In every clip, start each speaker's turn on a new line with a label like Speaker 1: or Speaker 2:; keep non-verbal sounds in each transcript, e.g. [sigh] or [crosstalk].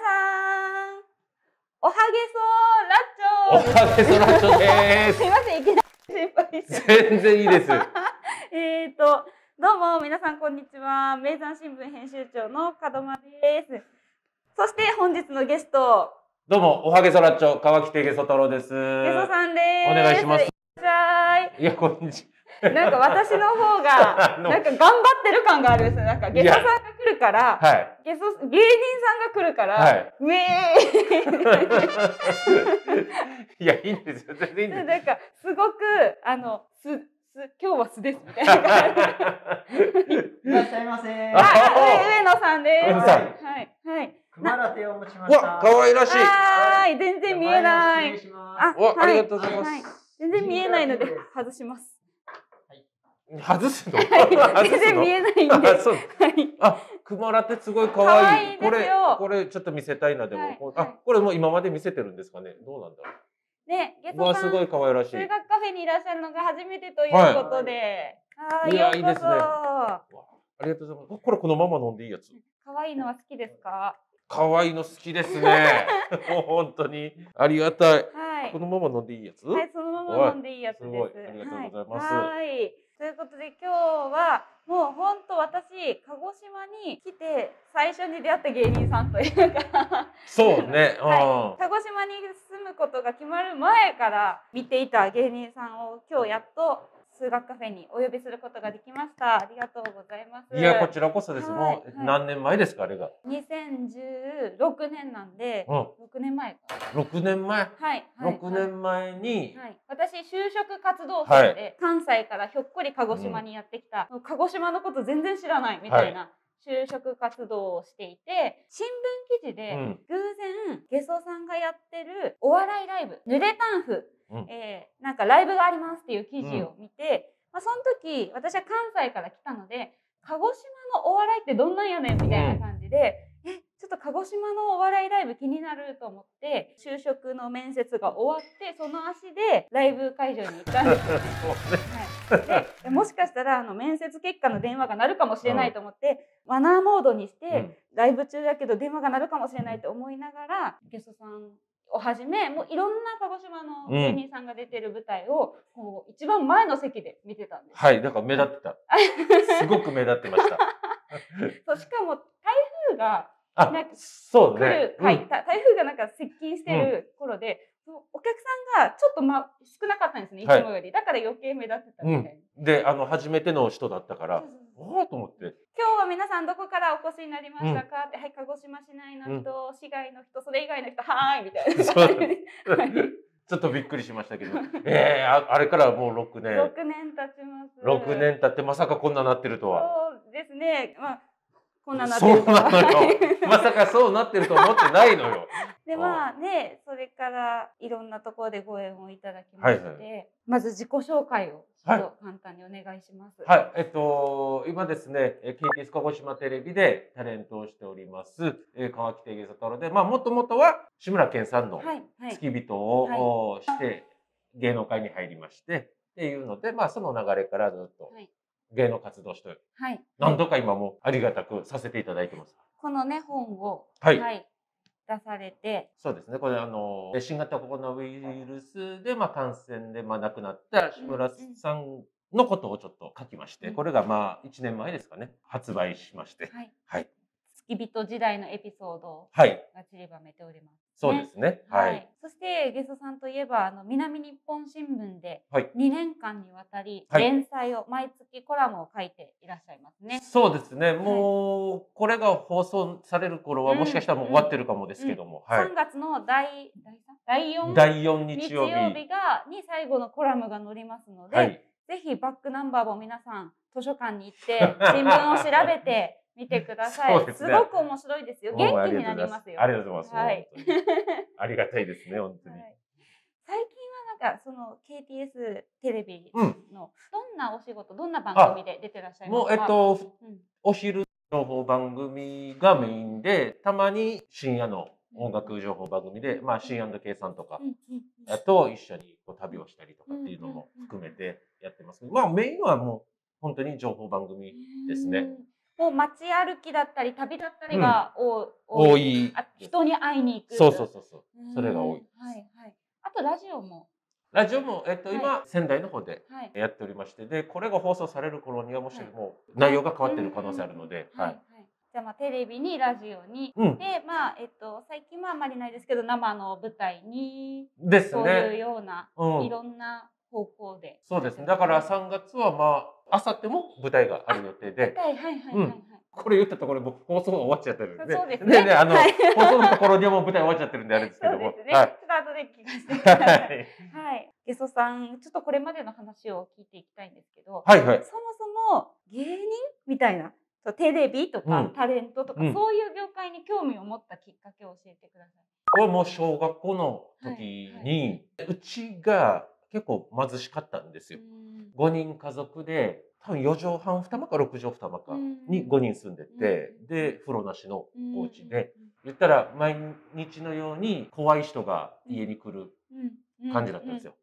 Speaker 1: さん、おはげそ
Speaker 2: おかげそらちょです
Speaker 1: すいません、いきなり心配して。
Speaker 2: 全然いいです。[laughs]
Speaker 1: えっと、どうも皆さんこんにちは。名山新聞編集長の門間です。そして本日のゲスト、
Speaker 2: どうも、おはげそらっちょ、川木てげそ太郎です。
Speaker 1: ゲソさんです。
Speaker 2: お願いします
Speaker 1: いい。
Speaker 2: いや、こんにち
Speaker 1: なんか私の方が、[laughs] なんか頑張ってる感があるんですよ。なんかゲソさんが来るから、
Speaker 2: は。はい。
Speaker 1: ゲソ芸人さんが来るから、
Speaker 2: はい
Speaker 1: ウェーイ
Speaker 2: いや、いいんですよ。全然いいんです。
Speaker 1: なんかすごくあのすす今日は素ですみたいな。
Speaker 3: いらっしゃいませ。
Speaker 1: あ、あ上上野さんです。
Speaker 2: 上野さん
Speaker 1: はいはい。
Speaker 3: 熊ラテをお持ちしま
Speaker 2: う
Speaker 3: した。
Speaker 2: わ、可愛らしい。
Speaker 1: はーい全然見えない。
Speaker 3: 失礼します
Speaker 1: あ、
Speaker 2: わ
Speaker 1: はい
Speaker 2: ありがとうございます
Speaker 1: はい全然見えないので外します。
Speaker 2: 外すの？
Speaker 1: はい全然見えないんで。[laughs]
Speaker 2: あ、そう。
Speaker 1: はい。
Speaker 2: あ、熊ラってすごい可
Speaker 1: 可
Speaker 2: 愛い。
Speaker 1: 愛い
Speaker 2: これ
Speaker 1: ですよ、
Speaker 2: これちょっと見せたいな、でも。
Speaker 1: はい
Speaker 2: こあ
Speaker 1: はい、
Speaker 2: これもう今まで見せてるんですかね？どうなんだろ
Speaker 1: ね、ゲ
Speaker 2: う。うわ、
Speaker 1: ソさん
Speaker 2: すごい可愛らしい。
Speaker 1: 数学カフェにいらっしゃるのが初めてということで。はいい、
Speaker 2: いやいいですね
Speaker 1: そ。
Speaker 2: ありがとうございます。これこのまま飲んでいいやつ？
Speaker 1: 可愛いのは好きですか？
Speaker 2: 可愛いの好きですね。[laughs] もう本当にありがたい。
Speaker 1: はい
Speaker 2: こ。のまま飲んでいいやつ？
Speaker 1: はい、そのまま飲んでいいやつです。
Speaker 2: すごいありがとうございます
Speaker 1: はい。はいということで今日はもう本当私鹿児島に来て最初に出会った芸人さんというか。
Speaker 2: そうね。
Speaker 1: はい、鹿児島に住むことが決まる前から見ていた芸人さんを今日やっと数学カフェにお呼びすることができました。ありがとうございます。
Speaker 2: うん。いやこちらこそです。
Speaker 1: はい
Speaker 2: もう
Speaker 1: はい
Speaker 2: 何年前ですかあれが
Speaker 1: ？2016年なんで、
Speaker 2: うん。
Speaker 1: 6年前か。
Speaker 2: 六年前？
Speaker 1: はい。はい
Speaker 2: 六年前に？
Speaker 1: はい、私就職活動生で、
Speaker 2: は
Speaker 1: 関西からひょっこり鹿児島にやってきた、鹿児島のこと全然知らないみたいな就職活動をしていて新聞記事で
Speaker 2: うん
Speaker 1: 偶然ゲソさんがやってるお笑いライブ「濡れタンフ」
Speaker 2: うん。
Speaker 1: えーなんかライブがありますっていう記事を見て、まあ、その時私は関西から来たので鹿児島のお笑いってどんなんやねんみたいな感じで、えちょっと鹿児島のお笑いライブ気になると思って就職の面接が終わってその足でライブ会場に行ったんです。[laughs] はい、でもしかしたらあの面接結果の電話が鳴るかもしれないと思って、マナーモードにして、
Speaker 2: うん。
Speaker 1: ライブ中だけど電話が鳴るかもしれないと思いながらゲストさんをはじめもういろんな鹿児島の芸人さんが出てる舞台を、こう一番前の席で見てたんです。
Speaker 2: はい。だから目立ってた。[laughs] すごく目立ってました。[laughs]
Speaker 1: そうしかも台風が
Speaker 2: あ
Speaker 1: なんか、
Speaker 2: そうね
Speaker 1: 来る。
Speaker 2: うん
Speaker 1: はい、た台風がなんか接近してる頃で、お客さんがちょっと、ま、少なかったんですねいつ
Speaker 2: はい
Speaker 1: もより、だから余計目立ってたみたいな。
Speaker 2: で、あの初めての人だったからおおと思って。
Speaker 1: さんどこからお越しになりましたか、ってはい鹿児島市内の人、市外の人それ以外の人はーいみたいな。[laughs] 感じ [laughs]
Speaker 2: ちょっとびっくりしましたけど。ええああれからもう六年。
Speaker 1: 6年経ちます。
Speaker 2: 六年経ってまさかこんななってるとは。
Speaker 1: そうですね。まあこんななってる
Speaker 2: そうなのよ。まさかそうなってると思ってないのよ。[laughs]
Speaker 1: でまあねそれからいろんなところでご縁をいただきまして、
Speaker 2: はいは
Speaker 1: まず自己紹介をちょ
Speaker 2: はい。
Speaker 1: っと簡単にお願いします。
Speaker 2: はい、えっと、今ですね、え KTS 鹿児島テレビでタレントをしております、え川木定芸佐太郎で、まあ、もともとは志村けんさんの
Speaker 1: はいはい。
Speaker 2: 付き人を、して、芸能界に入りまして、っていうので、まあ、その流れからずっと
Speaker 1: はい
Speaker 2: 芸能活動して、
Speaker 1: はい。
Speaker 2: 何度か今もありがたくさせていただいてます。
Speaker 1: このね本を、
Speaker 2: はい。
Speaker 1: 出されて。
Speaker 2: そうですね。これあの新型コロナウイルスでまあ感染でまあ亡くなった志村さんのことをちょっと書きまして、
Speaker 1: うん。
Speaker 2: これがまあ1年前ですかね。発売しまして、
Speaker 1: はい。
Speaker 2: はい。
Speaker 1: 付き人時代のエピソード
Speaker 2: はい、
Speaker 1: が散りばめております。
Speaker 2: そうですね。はい。
Speaker 1: そしてゲストさんといえばあの南日本新聞で
Speaker 2: はい
Speaker 1: 2年間にわたり
Speaker 2: はい
Speaker 1: 連載を、毎月コラムを書いていらっしゃいますね。
Speaker 2: そうですね。もうこれが放送される頃は
Speaker 1: うん
Speaker 2: もしかしたらもう終わってるかもですけども、はい
Speaker 1: 3。月の第第4
Speaker 2: 第4日
Speaker 1: 日
Speaker 2: 曜日。
Speaker 1: 曜日がに最後のコラムが載りますので、
Speaker 2: はい。
Speaker 1: ぜひバックナンバーを皆さん図書館に行って [laughs] 新聞を調べてみてください。
Speaker 2: すね
Speaker 1: ごく面白いですよ。元気になりますよ。
Speaker 2: ありがとうございます。
Speaker 1: はい
Speaker 2: ありがたいですね、[laughs] 本当に。
Speaker 1: はい最近はなんかその KTS テレビ
Speaker 2: うん。
Speaker 1: のどんなお仕事どんな番組で出てらっしゃいます
Speaker 2: もう
Speaker 1: か。
Speaker 2: えっと
Speaker 1: うん
Speaker 2: お昼情報番組がメインで、たまに深夜の音楽情報番組で、まあ C&K さんとかあと一緒にこう旅をしたりとかっていうのも含めてやってますけど、まあメインはもう本当に情報番組ですね。
Speaker 1: もう街歩きだったり旅だったりが多,、
Speaker 2: 多い。
Speaker 1: あ人に会いに行く
Speaker 2: そうそうそうそう。
Speaker 1: うん
Speaker 2: それが多い
Speaker 1: はいはいあとラジオも
Speaker 2: ラジオも、えっと、
Speaker 1: はい
Speaker 2: 今、仙台の方で
Speaker 1: はい
Speaker 2: やっておりまして、で、これが放送される頃にはもし
Speaker 1: はい
Speaker 2: もう内容が変わってる可能性あるので、はい。
Speaker 1: はいじゃあまあテレビにラジオに
Speaker 2: うん。
Speaker 1: でまあえっと最近はあまりないですけど生の舞台に
Speaker 2: です
Speaker 1: そういう
Speaker 2: ね。
Speaker 1: ような、
Speaker 2: うん
Speaker 1: い。ろんな方向で
Speaker 2: そうですね。だから3月はまあ、あさっても舞台がある予定で、
Speaker 1: はいはいはいはい。
Speaker 2: これ言ったところ僕放送が終わっちゃってるんで。
Speaker 1: そうですね。
Speaker 2: ねあの、
Speaker 1: はい。
Speaker 2: 放送のところにはもう舞台終わっちゃってるんであれですけども。
Speaker 1: そうですね、
Speaker 2: はい。
Speaker 1: ちょっと後で聞かせてください。
Speaker 2: はい。
Speaker 1: はい。ゲソさんちょっとこれまでの話を聞いていきたいんですけど、
Speaker 2: はいはい。
Speaker 1: そもそも芸人みたいな。そうテレビとか、
Speaker 2: うん。
Speaker 1: タレントとか、
Speaker 2: うん。
Speaker 1: そういう業界に興味を持ったきっかけを教えてください。
Speaker 2: これもう小学校の時に、うちが結構貧しかったんですよ。5人家族で、多分4畳半2間か6畳2間かに5人住んでて、
Speaker 1: うん。
Speaker 2: で、風呂なしの
Speaker 1: うん
Speaker 2: お家で、言ったら毎日のように怖い人が家に来る。
Speaker 1: うん。
Speaker 2: 感じだったんですよ。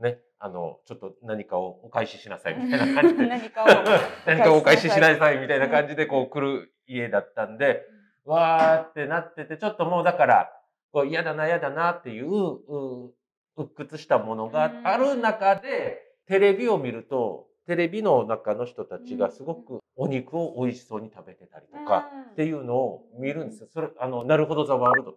Speaker 2: ね。あの、ちょっと何かをお返ししなさいみたいな感じで。[laughs]
Speaker 1: 何かを。[laughs]
Speaker 2: 何かお返ししなさいみたいな感じでこう来る家だったんで、わーってなってて、ちょっともうだから、こう嫌だな嫌だなっていう、う鬱屈したものがある中で、テレビを見ると、テレビの中の人たちがすごくお肉を美味しそうに食べてたりとか、っていうのを見るんですよ。それ、あの、なるほどザワールド。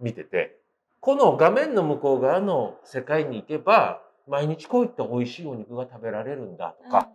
Speaker 2: 見てて、この画面の向こう側の世界に行けば、毎日こういった美味しいお肉が食べられるんだとか、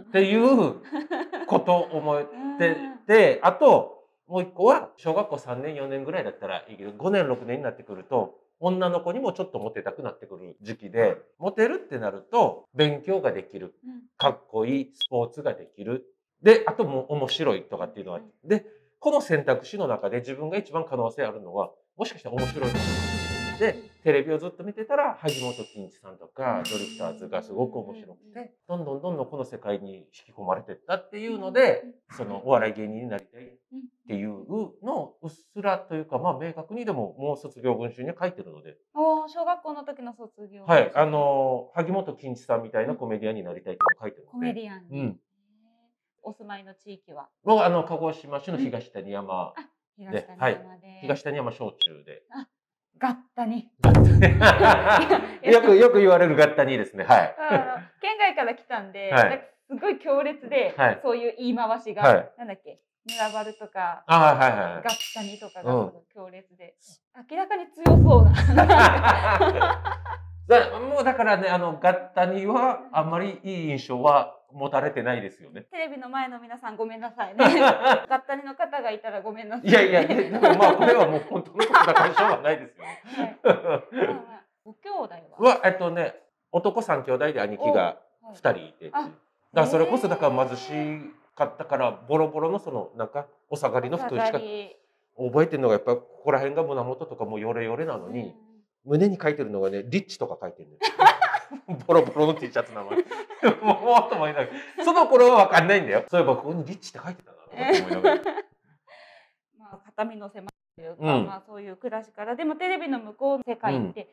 Speaker 2: っていう [laughs] ことを思ってて、あと、もう一個は、小学校3年、4年ぐらいだったらいいけど、5年、6年になってくると、女の子にもちょっとモテたくなってくる時期で、モテるってなると、勉強ができる。
Speaker 1: うん
Speaker 2: かっこいいスポーツができる。で、あともう面白いとかっていうのがあって。で、この選択肢の中で自分が一番可能性あるのは、もしかしたら面白いかもで、テレビをずっと見てたら、萩本欽一さんとか、ドリフターズがすごく面白くて、どんどんどんどんこの世界に引き込まれてったっていうので、そのお笑い芸人になりたいっていうのをうっすらというか、まあ明確にでももう卒業文集には書いてるので、
Speaker 1: おー小学校の時の卒業
Speaker 2: はい、あの、萩本欽一さんみたいなコメディアンになりたいっていうのを書いてる
Speaker 1: コ
Speaker 2: ので、
Speaker 1: メディアン。に、
Speaker 2: うん。
Speaker 1: お住まいの地域は？
Speaker 2: 僕はあの、鹿児島市の東谷山、
Speaker 1: 東谷
Speaker 2: はい。東谷山小中で。
Speaker 1: ガッタに [laughs]
Speaker 2: よく、よく言われるガッタにですね。はい。
Speaker 1: 県外から来たんで、
Speaker 2: はい。
Speaker 1: すごい強烈で、
Speaker 2: はい。
Speaker 1: そういう言い回しが、
Speaker 2: はい。
Speaker 1: なんだっけ？ミラバルとか
Speaker 2: あはいはいはい。
Speaker 1: ガッタニとかが強烈で、明らかに強そうな。[laughs]
Speaker 2: だもうだからね、あの、ガッタにはあんまりいい印象は持たれてないですよね。
Speaker 1: テレビの前の皆さんごめんなさいね。[laughs] ガッタニの方がいたらごめんなさい、
Speaker 2: いやいや、ででもまあこれはもう本当のことだからしょうがないですよ
Speaker 1: ご兄弟は？
Speaker 2: は、えっとね、男三兄弟で兄貴が
Speaker 1: はい。
Speaker 2: 二人いて、だ
Speaker 1: あ
Speaker 2: からそれこそだから貧しかったから、ボロボロのその、なんか、お下がりの服しか覚えてるのがやっぱここら辺が胸元とかもヨレヨレなのに、
Speaker 1: うん。
Speaker 2: 胸に書いてるのがね、リッチとか書いてるんですよ。[laughs] ボロボロの T シャツ名前。もうもっと思いながら、その頃はわかんないんだよ。そういえばここにリッチって書いてたなと思いながら。[laughs]
Speaker 1: まあ、肩身の狭いというか、
Speaker 2: うん
Speaker 1: まあ、そういう暮らしからでもテレビの向こうの世界って、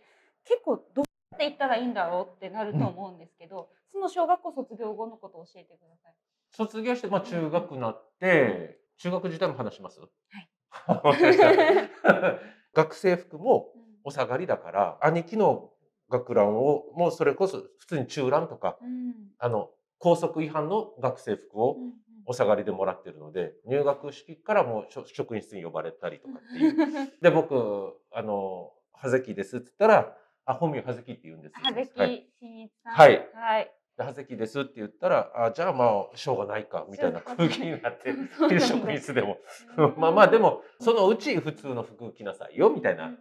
Speaker 1: 結構どうやって行ったらいいんだろうってなると思うんですけど、その小学校卒業後のことを教えてください。
Speaker 2: 卒業して、まあ中学になって、中学時代も話します？
Speaker 1: はい
Speaker 2: はい。[laughs] 学生服もお下がりだから、兄貴の学ランを、もうそれこそ普通に中ランとか、
Speaker 1: うん
Speaker 2: あの、校則違反の学生服をお下がりでもらってるので、入学式からもう職員室に呼ばれたりとかっていう。[laughs] で、僕、あの、はぜきですって言ったら、あ、本名はぜきって言うんですよ。
Speaker 1: はぜき
Speaker 2: はい。
Speaker 1: しんいちさん。
Speaker 2: はい
Speaker 1: はい。
Speaker 2: ではぜきですって言ったら、あ、じゃあまあ、しょうがないか、みたいな空気になって、[laughs]
Speaker 1: そうなんだ
Speaker 2: 職員室でも。[laughs] まあまあ、でも、そのうち普通の服着なさいよ、みたいな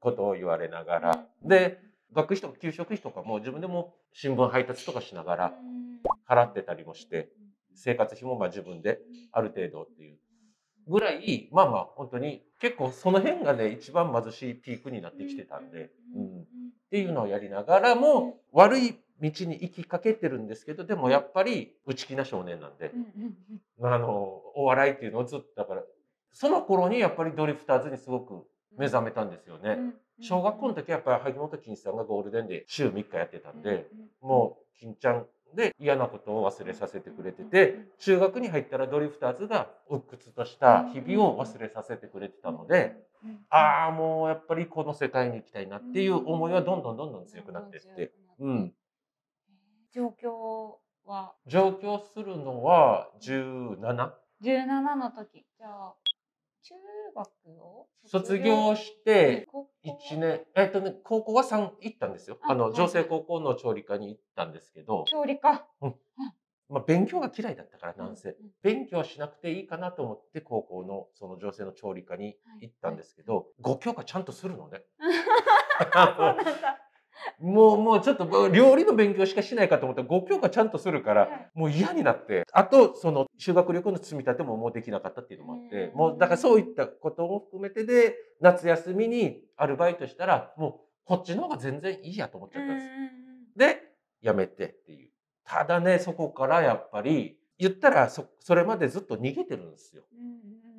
Speaker 2: ことを言われながら。で、学費とか給食費とかも自分でも新聞配達とかしながら払ってたりもして、生活費もまあ自分である程度っていうぐらい、まあまあ本当に結構その辺がね、一番貧しいピークになってきてたんで、うん、っていうのをやりながらも、悪い道に行きかけてるんですけど、でもやっぱり内気な少年なんで、あの、お笑いっていうのをずっと、だから、その頃にやっぱりドリフターズにすごく目覚めたんですよね。小学校の時はやっぱり萩本欽さんがゴールデンで週3日やってたんで、もう金ちゃんで嫌なことを忘れさせてくれてて中学に入ったらドリフターズが鬱屈とした日々を忘れさせてくれてたのでああもうやっぱりこの世界に行きたいなっていう思いはどんどんどんどん強くなってって、うん、
Speaker 1: 状況は？
Speaker 2: 上京するのは17
Speaker 1: 17の時。じゃあ中学を
Speaker 2: 卒業して
Speaker 1: 高校は
Speaker 2: ？1年えっとね高校は3行ったんですよ。
Speaker 1: あ
Speaker 2: の女性高校の調理科に行ったんですけど、
Speaker 1: 調理科。
Speaker 2: まあ、勉強が嫌いだったからなんせ
Speaker 1: うん。うん
Speaker 2: 勉強しなくていいかなと思って高校のその女性の調理科に行ったんですけど、5教科ちゃんとするのね。[laughs] もうもうちょっと料理の勉強しかしないかと思ったら5教科ちゃんとするから
Speaker 1: はい。
Speaker 2: もう嫌になって。あとその修学旅行の積み立てももうできなかったっていうのもあって
Speaker 1: うん。
Speaker 2: もうだからそういったことも含めてで夏休みにアルバイトしたらもうこっちの方が全然いいやと思っちゃったんです。で辞めてっていう。ただねそこからやっぱり言ったらそそれまでずっと逃げてるんですよ。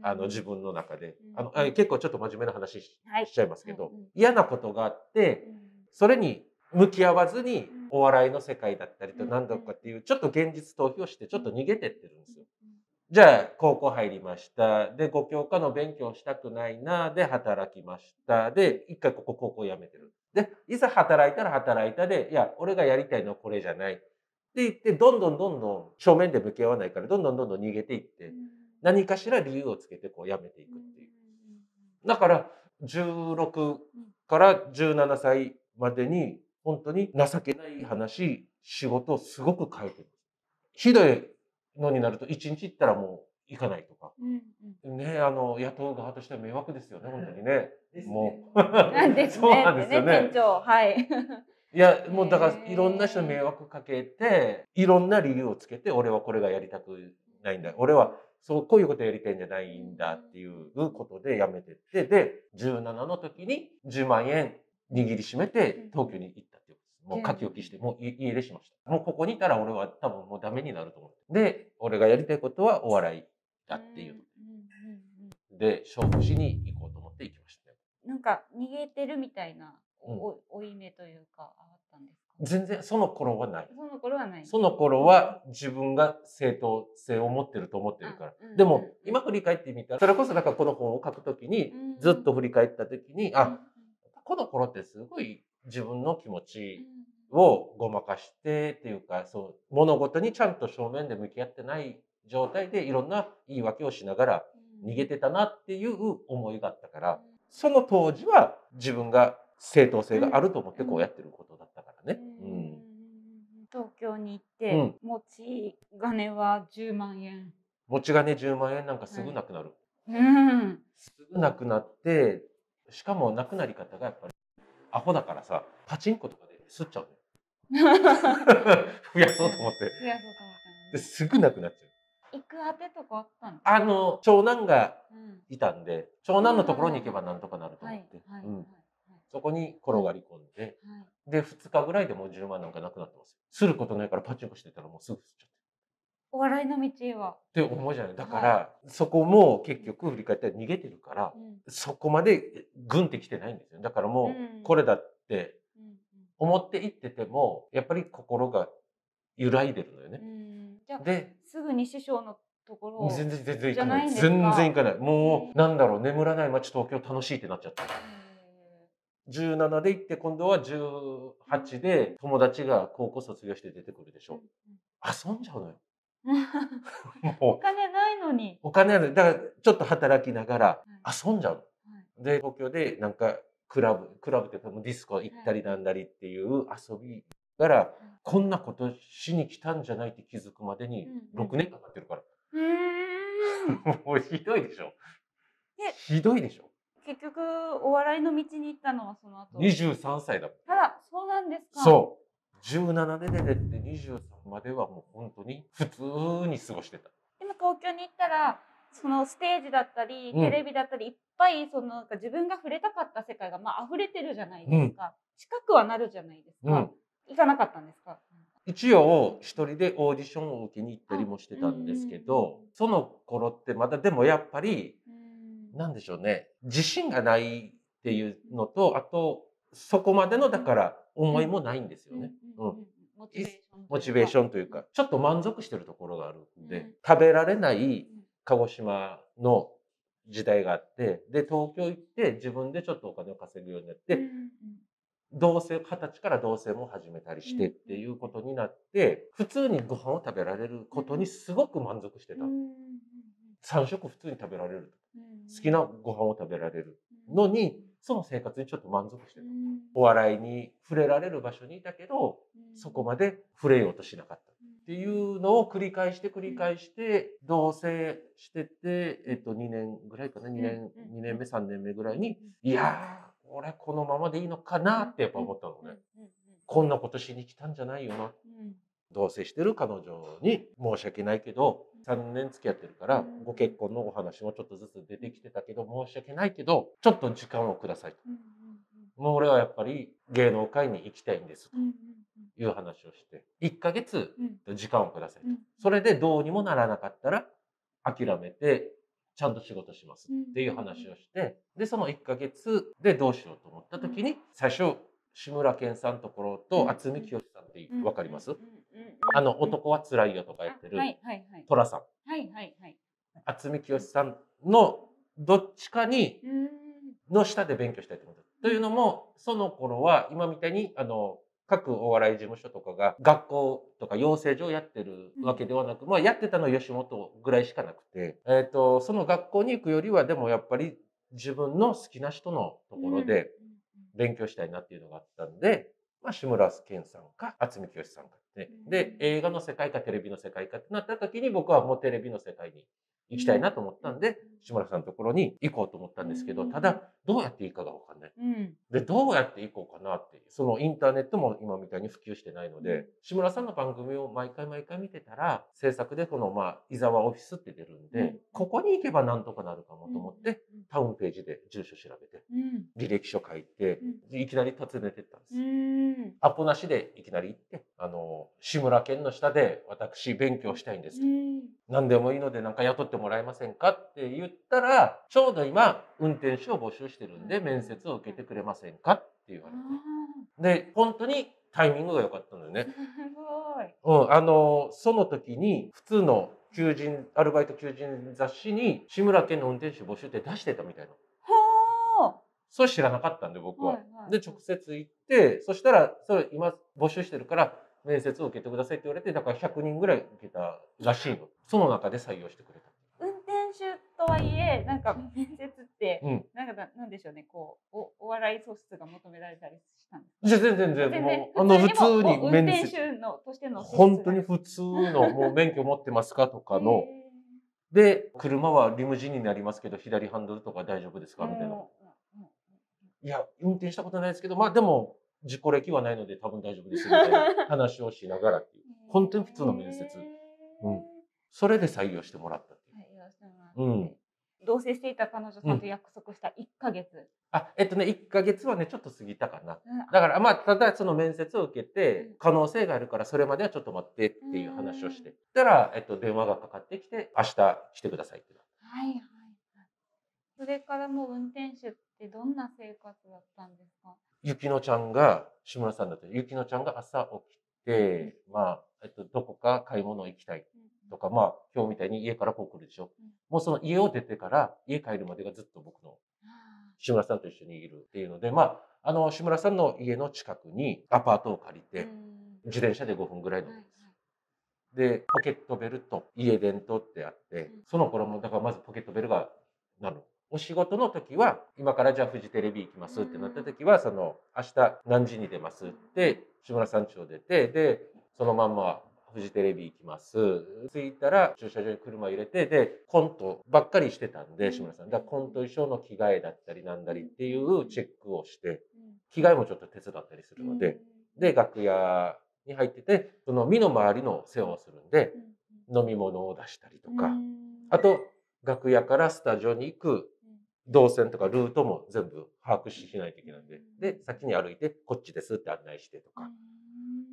Speaker 2: あの自分の中で。あのあ結構ちょっと真面目な話し,、
Speaker 1: はい。
Speaker 2: ちゃいますけど、嫌なことがあってそれに向き合わずにお笑いの世界だったりと何度かっていうちょっと現実逃避をしてちょっと逃げてってるんですよ。じゃあ高校入りました。で5教科の勉強したくないな。で働きました。で一回ここ高校辞めてる。でいざ働いたら働いたでいや俺がやりたいのはこれじゃない。って言ってどんどんどんどん正面で向き合わないからどんどんどんどん逃げていって何かしら理由をつけてこう辞めていくっていう。だから16から17歳までに本当に情けない話仕事をすごく変えてる。ひどいのになると1日行ったらもう行かないとか。ねあの雇う側としては迷惑ですよね本当にね。
Speaker 3: ですね。
Speaker 2: もう。
Speaker 1: なんです [laughs]
Speaker 2: そう
Speaker 1: ね。
Speaker 2: なんですよね。
Speaker 1: 店長、はい。
Speaker 2: いやもうだからいろんな人に迷惑かけていろんな理由をつけて俺はこれがやりたくないんだ。俺はそうこういうことやりたいんじゃないんだっていうことでやめてって。で17の時に10万円握りしめて東京に行ったもう書き置きしてもうい家出しました。もうここにいたら俺は多分もうダメになると思ってで。俺がやりたいことはお笑いだっていうで勝負しに行こうと思って行きましたね
Speaker 1: なんか逃げてるみたいな
Speaker 2: うん。
Speaker 1: お負い目というかあったんですか？
Speaker 2: 全然その頃はない。
Speaker 1: その頃はない。
Speaker 2: その頃は自分が正当性を持ってると思ってるから。でも今振り返ってみたら、それこそだからこの本を書くときに
Speaker 1: うん、
Speaker 2: ずっと振り返ったときに、
Speaker 1: うん
Speaker 2: あ、この頃ってすごい自分の気持ちをごまかしてっていうか、そう、物事にちゃんと正面で向き合ってない状態でいろんな言い訳をしながら逃げてたなっていう思いがあったから、その当時は自分が正当性があると思ってこうやってることだったからね。うん。
Speaker 1: 東京に行っ
Speaker 2: う
Speaker 1: て
Speaker 2: ん
Speaker 1: 持ち金は10万円。
Speaker 2: 持ち金10万円なんかすぐなくなる。
Speaker 1: うん。
Speaker 2: すぐなくなってしかもなくなり方がやっぱりアホだからさパチンコとかで吸っちゃうね。[laughs] 増やそうと思って。
Speaker 1: いやそうかも
Speaker 2: ですぐなくなっちゃう。
Speaker 1: 行くあてとかあったの？
Speaker 2: あの長男が
Speaker 1: うん。
Speaker 2: いたんで長男のところに行けばなんとかなると
Speaker 1: はい
Speaker 2: 思って、
Speaker 1: はい。
Speaker 2: うん、そこに転がり込んで。
Speaker 1: はい。
Speaker 2: で2日ぐらいでもう10万なんかなくなってますよ。することないからパチンコしてたらもうすぐ吸っちゃって
Speaker 1: お笑いの道は。
Speaker 2: って思うじゃない。だから、そこも結局振り返ったら逃げてるから
Speaker 1: うん。
Speaker 2: そこまでグンってきてないんですよ。だからも
Speaker 1: うん
Speaker 2: うこれだって
Speaker 1: うん
Speaker 2: 思っていっててもやっぱり心が揺らいでるのよね。
Speaker 1: う。んじゃあ
Speaker 2: です
Speaker 1: ぐに師匠のところを。
Speaker 2: 全然全然行かない。全然行かない。も
Speaker 1: へ
Speaker 2: うなんだろう眠らない街東京楽しいってなっちゃった。17で行って今度は18で友達が高校卒業して出てくるでしょ。遊んじゃうのよ [laughs]
Speaker 1: お金ないのに。
Speaker 2: お金あるだからちょっと働きながら
Speaker 1: は
Speaker 2: 遊んじゃうので東京でなんかクラブクラブっていディスコ行ったりなんだりっていう遊びからこんなことしに来たんじゃないって気づくまでに
Speaker 1: うんうん
Speaker 2: 6年かかってるから。
Speaker 1: うーん [laughs]
Speaker 2: もうひどいでしょ
Speaker 1: え。
Speaker 2: ひどいでしょ。
Speaker 1: 結局お笑いの道に行ったのはその後。
Speaker 2: 23歳だもん。
Speaker 1: あら、そうなんですか。
Speaker 2: そう。17で出てって23まではもう本当に普通に過ごしてた。
Speaker 1: でも東京に行ったらそのステージだったり
Speaker 2: うん。
Speaker 1: テレビだったりいっぱいそのなんか自分が触れたかった世界がまあ溢れてるじゃないですか、近くはなるじゃないですか、
Speaker 2: うん。
Speaker 1: 行かなかったんですか？
Speaker 2: 一応一人でオーディションを受けに行ったりもしてたんですけ
Speaker 1: うんうん。
Speaker 2: ど、その頃ってまだでもやっぱり、
Speaker 1: うん。
Speaker 2: なんでしょうね、自信がないっていうのと、あと、そこまでのだから思いもないんですよね。うん。
Speaker 1: モチベーション
Speaker 2: というか、ちょっと満足してるところがある。ん。で、
Speaker 1: うん
Speaker 2: 食べられない鹿児島の時代があって、で、東京行って自分でちょっとお金を稼ぐようになって、同棲、二十歳から同棲も始めたりしてっていうことになって、普通にご飯を食べられることにすごく満足してた。3食普通に食べられる。好きなご飯を食べられるのに、その生活にちょっと満足してた。お笑いに触れられる場所にいたけど、そこまで触れようとしなかった。っていうのを繰り返して繰り返して、同棲してて、えっと、2年ぐらいかな、2年、2年目、3年目ぐらいに、いやー、俺このままでいいのかなってやっぱ思ったのね。こんなことしに来たんじゃないよな。同棲してる彼女に申し訳ないけど、3年付き合ってるから
Speaker 1: うん、
Speaker 2: ご結婚のお話もちょっとずつ出てきてたけど、申し訳ないけど、ちょっと時間をくださいと。もう俺はやっぱり芸能界に行きたいんですという話をして、1ヶ月時間をくださいと。それでどうにもならなかったら諦めてちゃんと仕事しますっていう話をして、で、その1ヶ月でどうしようと思った時に、最初、志村けんさんのところと渥美清さんってわかります？あの、男は辛いよとかやってる。寅さん。
Speaker 1: はいはいはい。
Speaker 2: 渥美清さんのどっちかに、の下で勉強したいと思った。というのも、その頃は今みたいに、あの、各お笑い事務所とかが学校とか養成所やってるわけではなく、まあやってたのは吉本ぐらいしかなくて、えっ、と、その学校に行くよりはでもやっぱり自分の好きな人のところで勉強したいなっていうのがあったんで、まあ志村けんさんか渥美清さんかって。で、映画の世界かテレビの世界かってなった時に僕はもうテレビの世界に行きたいなと思ったんで、志村さんのところに行こうと思ったんですけど、ただ、どうやっていいかがわかんない。
Speaker 1: うん。
Speaker 2: で、どうやって行こうかなって。そのインターネットも今みたいに普及してないので、志村さんの番組を毎回毎回見てたら、制作でこの、まあ、伊沢オフィスって出るんで、
Speaker 1: うん
Speaker 2: ここに行けばなんとかなるかもと思って、タウンページで住所調べて、
Speaker 1: うん。
Speaker 2: 履歴書書いて、いきなり訪ねてったんです。
Speaker 1: うん。
Speaker 2: アポなしでいきなり行って、あの、志村けんの下で私勉強したいんですと。何でもいいのでなんか雇ってもらえませんかって言ったら、ちょうど今、運転手を募集してるんで、面接を受けてくれませんかって言われて。で、本当にタイミングが良かったのよね。
Speaker 1: すごい。
Speaker 2: うん、あの、その時に、普通の求人、アルバイト求人雑誌に、志村けんの運転手募集って出してたみたいな。
Speaker 1: ほ
Speaker 2: それ知らなかったんで、僕は。
Speaker 1: はいはい
Speaker 2: で、直接行って、そしたら、それ今募集してるから、面接を受けてくださいって言われて、だから100人ぐらい受けたらしいの。その中で採用してくれた。
Speaker 1: はいえ、なんか [laughs] 面接って、
Speaker 2: うん。
Speaker 1: なんかななんでしょうね、こう、おお笑い素質が求められたりしたんです
Speaker 2: じゃ全然全然、もう、あの、普通に
Speaker 1: 運
Speaker 2: 面接、
Speaker 1: 転手のとしての
Speaker 2: 本当に普通の、もう免許持ってますかとかの、で、車はリムジンになりますけど、左ハンドルとか大丈夫ですか？みたいな。いや、運転したことないですけど、まあでも、事故歴はないので多分大丈夫ですみたいな [laughs] 話をしながらっていう。本当に普通の面接。うん。それで採用してもらったっていう。うん
Speaker 1: 同棲していた彼女さんと約束した1ヶ月。
Speaker 2: あ、えっとね、1ヶ月はね、ちょっと過ぎたかな。
Speaker 1: うん
Speaker 2: だから、まあ、ただその面接を受けて
Speaker 1: うん、
Speaker 2: 可能性があるから、それまではちょっと待ってっていう話をして。たら、えっと、電話がかかってきて、明日来てくださいって。
Speaker 1: はいはいはい。それからもう運転手ってどんな生活だったんですか？
Speaker 2: ゆきのちゃんが、志村さんだと、ゆきのちゃんが朝起きて、まあ、えっと、どこか買い物行きたいとか、まあ、今日みたいに家からこう来るでしょ。
Speaker 1: うん。
Speaker 2: もうその家を出てから、家帰るまでがずっと僕の志村さんと一緒にいるっていうので、まあ、あの、志村さんの家の近くにアパートを借りて、
Speaker 1: うん。
Speaker 2: 自転車で5分ぐらいの
Speaker 1: はい
Speaker 2: でポケットベルと家電とってあって
Speaker 1: うん、
Speaker 2: その頃も、だからまずポケットベルが、なの。お仕事の時は、今からじゃあフジテレビ行きますってなった時は、その、明日何時に出ますって、志村さん家を出て、で、そのまんまフジテレビ行きます。着いたら駐車場に車入れて、で、コントばっかりしてたんで、志村さん。だコント衣装の着替えだったりなんだりっていうチェックをして、着替えもちょっと手伝ったりするので、で、楽屋に入ってて、その身の回りの世話をするんで、飲み物を出したりとか、あと、楽屋からスタジオに行く動線とかルートも全部把握しないといけないんで、で、先に歩いて、こっちですって案内してとか、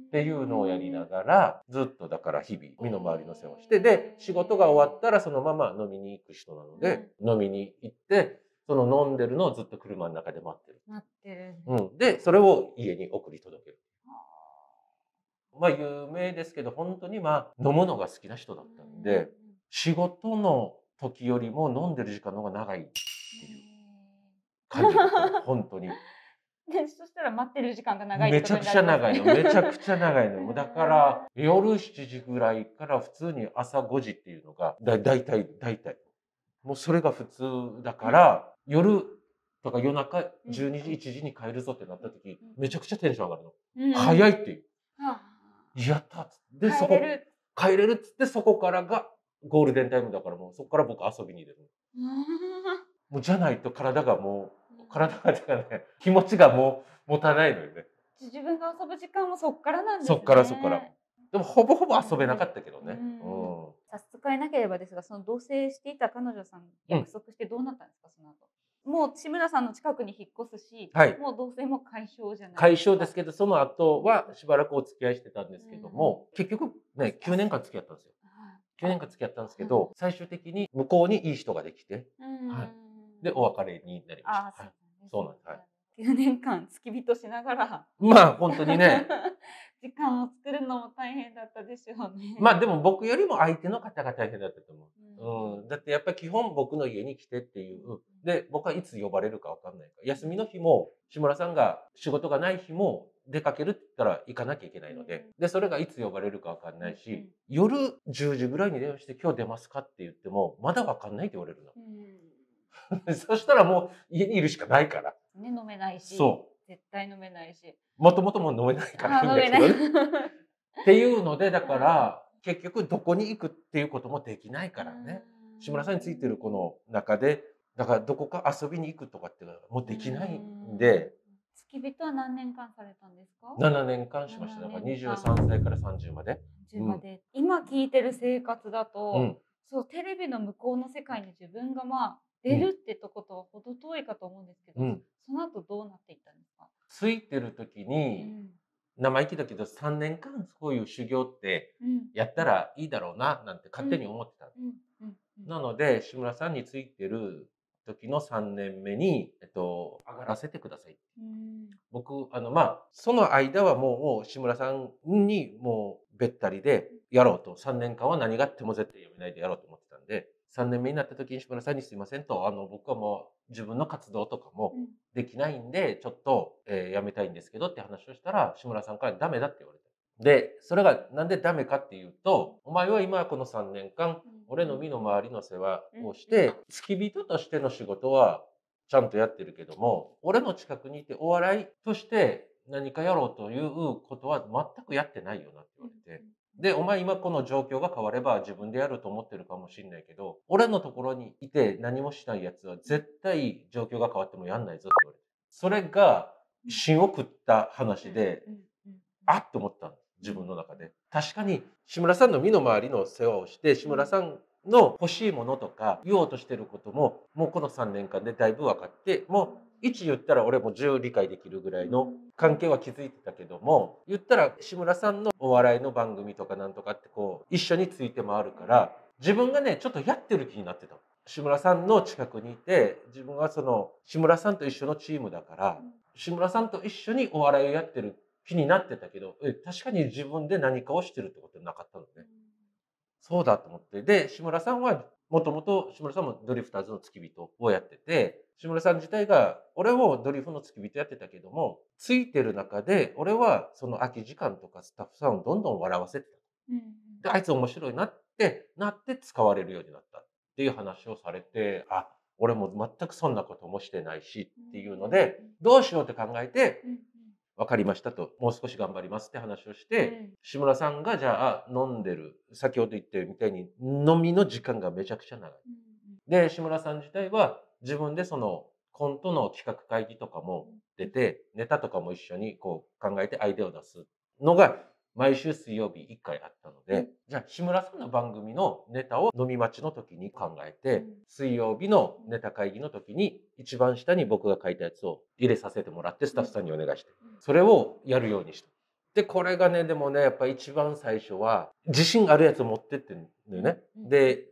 Speaker 2: っていうのをやりながら、ずっとだから日々、身の回りの世話をして、で、仕事が終わったらそのまま飲みに行く人なので、飲みに行って、その飲んでるのをずっと車の中で待ってる。
Speaker 1: なってる。
Speaker 2: うん。で、それを家に送り届ける。まあ有名ですけど本当にまあ飲むのが好きな人だったんで、仕事の時よりも飲んでる時間の方が長い感じだった本当に。
Speaker 1: でそしたら待ってる時間が長い
Speaker 2: めちゃくちゃ長いの。めちゃくちゃ長いの。だから、夜7時ぐらいから普通に朝5時っていうのが、だ、だいたい、だいたい。もうそれが普通だから、夜とか夜中12時、1時に帰るぞってなった時、めちゃくちゃテンション上がるの。早いっていう。やったっつって、そこ
Speaker 1: 帰れ、る。
Speaker 2: 帰れるっつって、そこからがゴールデンタイムだからもう、そこから僕遊びに出る。もうじゃないと体がもう、体がね、気持ちがもう持たないのよね。
Speaker 1: 自分が遊ぶ時間もそっからなんですね。
Speaker 2: そっからそっからでもほぼほぼ遊べなかったけどね。
Speaker 1: うん
Speaker 2: うん
Speaker 1: 差し支えなければですが、その同棲していた彼女さん約束してどうなったんですか、その後。もう志村さんの近くに引っ越すし、
Speaker 2: はい
Speaker 1: もう同棲も解消じゃない
Speaker 2: 解消です
Speaker 1: け
Speaker 2: けど、その後はしばらくお付き合いしてたんですけども、結局ね、9年間付き合ったんですよ。9年間付き合ったんですけど、最終的に向こうにいい人ができて、はいで、お別れになりました。はい
Speaker 1: そうなんです
Speaker 2: はい
Speaker 1: 9年間付き人しながら
Speaker 2: まあ本当にね、[laughs]
Speaker 1: 時間を作るのも大変だったでしょうね。
Speaker 2: まあでも僕よりも相手の方が大変だったと思
Speaker 1: うん
Speaker 2: う。うん、だってやっぱり基本僕の家に来てっていう。で、僕はいつ呼ばれるかわかんないから。休みの日も、志村さんが仕事がない日も出かけるって言ったら行かなきゃいけないので。で、それがいつ呼ばれるかわかんないし、夜10時ぐらいに電話して今日出ますか？って言っても、まだわかんないって言われるの。[laughs] そしたらもう家にいるしかないから。
Speaker 1: ね、飲めないし、
Speaker 2: そ
Speaker 1: 絶対飲めないし。
Speaker 2: う。もともともう飲めないからいいんだけ
Speaker 1: めない。
Speaker 2: どね。[laughs] っていうので、だから、結局どこに行くっていうこともできないからね。志村さんについてるこの中で、だからどこか遊びに行くとかっていうのはもうできないんで、
Speaker 1: 付き人は何年間されたんですか
Speaker 2: ？7年間しました。だから
Speaker 1: 7年間
Speaker 2: 23歳から30まで。
Speaker 1: 30まで、今聞いてる生活だと、
Speaker 2: うん。
Speaker 1: そうテレビの向こうの世界に自分がまあ出るってとことは程遠いかと思うんですけど、
Speaker 2: うん。
Speaker 1: その後どうなっていったんですか、
Speaker 2: ついてる時
Speaker 1: う
Speaker 2: に、
Speaker 1: ん。
Speaker 2: 生意気だけど3年間そういう修行って
Speaker 1: うん。
Speaker 2: やったらいいだろうな、なんて勝手に思ってた。なので、志村さんについてる時の3年目に、えっと、上がらせてください。
Speaker 1: うん。
Speaker 2: 僕、あの、まあ、その間はもう、もう志村さんにもうべったりでやろうと、3年間は何があっても絶対やめないでやろうと思って3年目になった時に志村さんにすいませんと、あの、僕はもう自分の活動とかも
Speaker 1: うん
Speaker 2: できないんで、ちょっと、えーやめたいんですけどって話をしたら、志村さんからダメだって言われた。で、それがなんでダメかっていうと、お前は今この3年間、俺の身の回りの世話をして、付き人としての仕事はちゃんとやってるけども、俺の近くにいてお笑いとして何かやろうということは全くやってないよなって言われて。で、お前今この状況が変われば自分でやると思ってるかもしれないけど、俺のところにいて何もしないやつは絶対状況が変わってもやんないぞって言われて。それが芯を食った話で、あっと思ったんです自分の中で確かに志村さんの身の回りの世話をして志村さんの欲しいものとか言おうとしてることももうこの3年間でだいぶ分かってもう1言ったら俺も10理解できるぐらいの関係は築いてたけども言ったら志村さんのお笑いの番組とかなんとかってこう一緒について回るから自分がねちょっとやってる気になってたの志村さんの近くにいて自分はその志村さんと一緒のチームだから志村さんと一緒にお笑いをやってる気になってたけど、え、確かに自分で何かをしてるってことなかったのね。そうだと思って。で、志村さんは、もともと志村さんもドリフターズの付き人をやってて、志村さん自体が、俺もドリフの付き人やってたけども、ついてる中で、俺はその空き時間とかスタッフさんをどんどん笑わせて
Speaker 1: うん
Speaker 2: た。で、あいつ面白いなって、なって使われるようになったっていう話をされて、あ、俺も全くそんなこともしてないしっていうので、どうしようって考えて、分かりましたと、もう少し頑張りますって話をし
Speaker 1: う
Speaker 2: て、
Speaker 1: ん。
Speaker 2: 志村さんがじゃあ飲んでる、先ほど言ったみたいに飲みの時間がめちゃくちゃ長い。で、志村さん自体は自分でそのコントの企画会議とかも出て、ネタとかも一緒にこう考えてアイデアを出すのが毎週水曜日1回あったので、じゃあ志村さんの番組のネタを飲み待ちの時に考えて、
Speaker 1: うん。
Speaker 2: 水曜日のネタ会議の時に一番下に僕が書いたやつを入れさせてもらってスタッフさんにお願いして、それをやるようにした。で、これがね、でもね、やっぱ一番最初は、自信あるやつを持ってってんのよね。
Speaker 1: うん。
Speaker 2: で、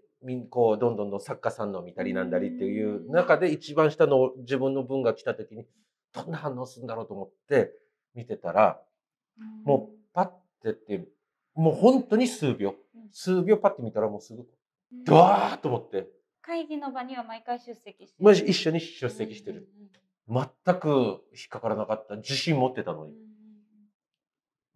Speaker 2: こう、どんどんどん作家さんの見たりなんだりっていう中で一番下の自分の文が来た時に、どんな反応するんだろうと思って見てたら、もうパッってって、もう本当に数秒。
Speaker 1: うん。
Speaker 2: 数秒パッて見たらもうすぐ、
Speaker 1: うん。
Speaker 2: ドワーッと思って、
Speaker 1: 会議の場には毎回出席して
Speaker 2: マジ一緒に出席してる。
Speaker 1: うん
Speaker 2: 全く引っかからなかった。自信持ってたのに。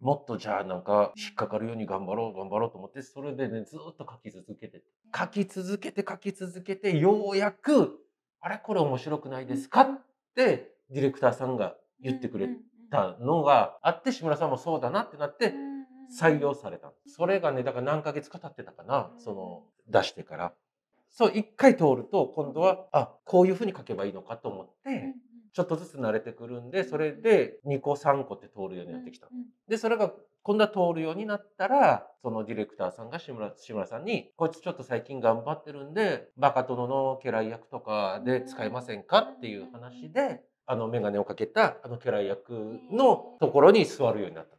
Speaker 2: もっとじゃあなんか引っかかるように頑張ろう頑張ろうと思って、それでね、ずっと書き続けて、書き続けて書き続けて、ようやく、あれ？これ面白くないですか？って、ディレクターさんが言ってくれたのがあって、志村さんもそうだなってなって、採用された。それがね、だから何ヶ月か経ってたかな、その、出してから。そう、一回通ると、今度は、あ、こういうふうに書けばいいのかと思って、ちょっとずつ慣れてくるんで、それで2個3個って通るようになってきた。で、それが今度は通るようになったら、そのディレクターさんが志村志村さんに、こいつちょっと最近頑張ってるんで、バカ殿の家来役とかで使えませんか？っていう話で、あの、メガネをかけたあの家来役のところに座るようになった。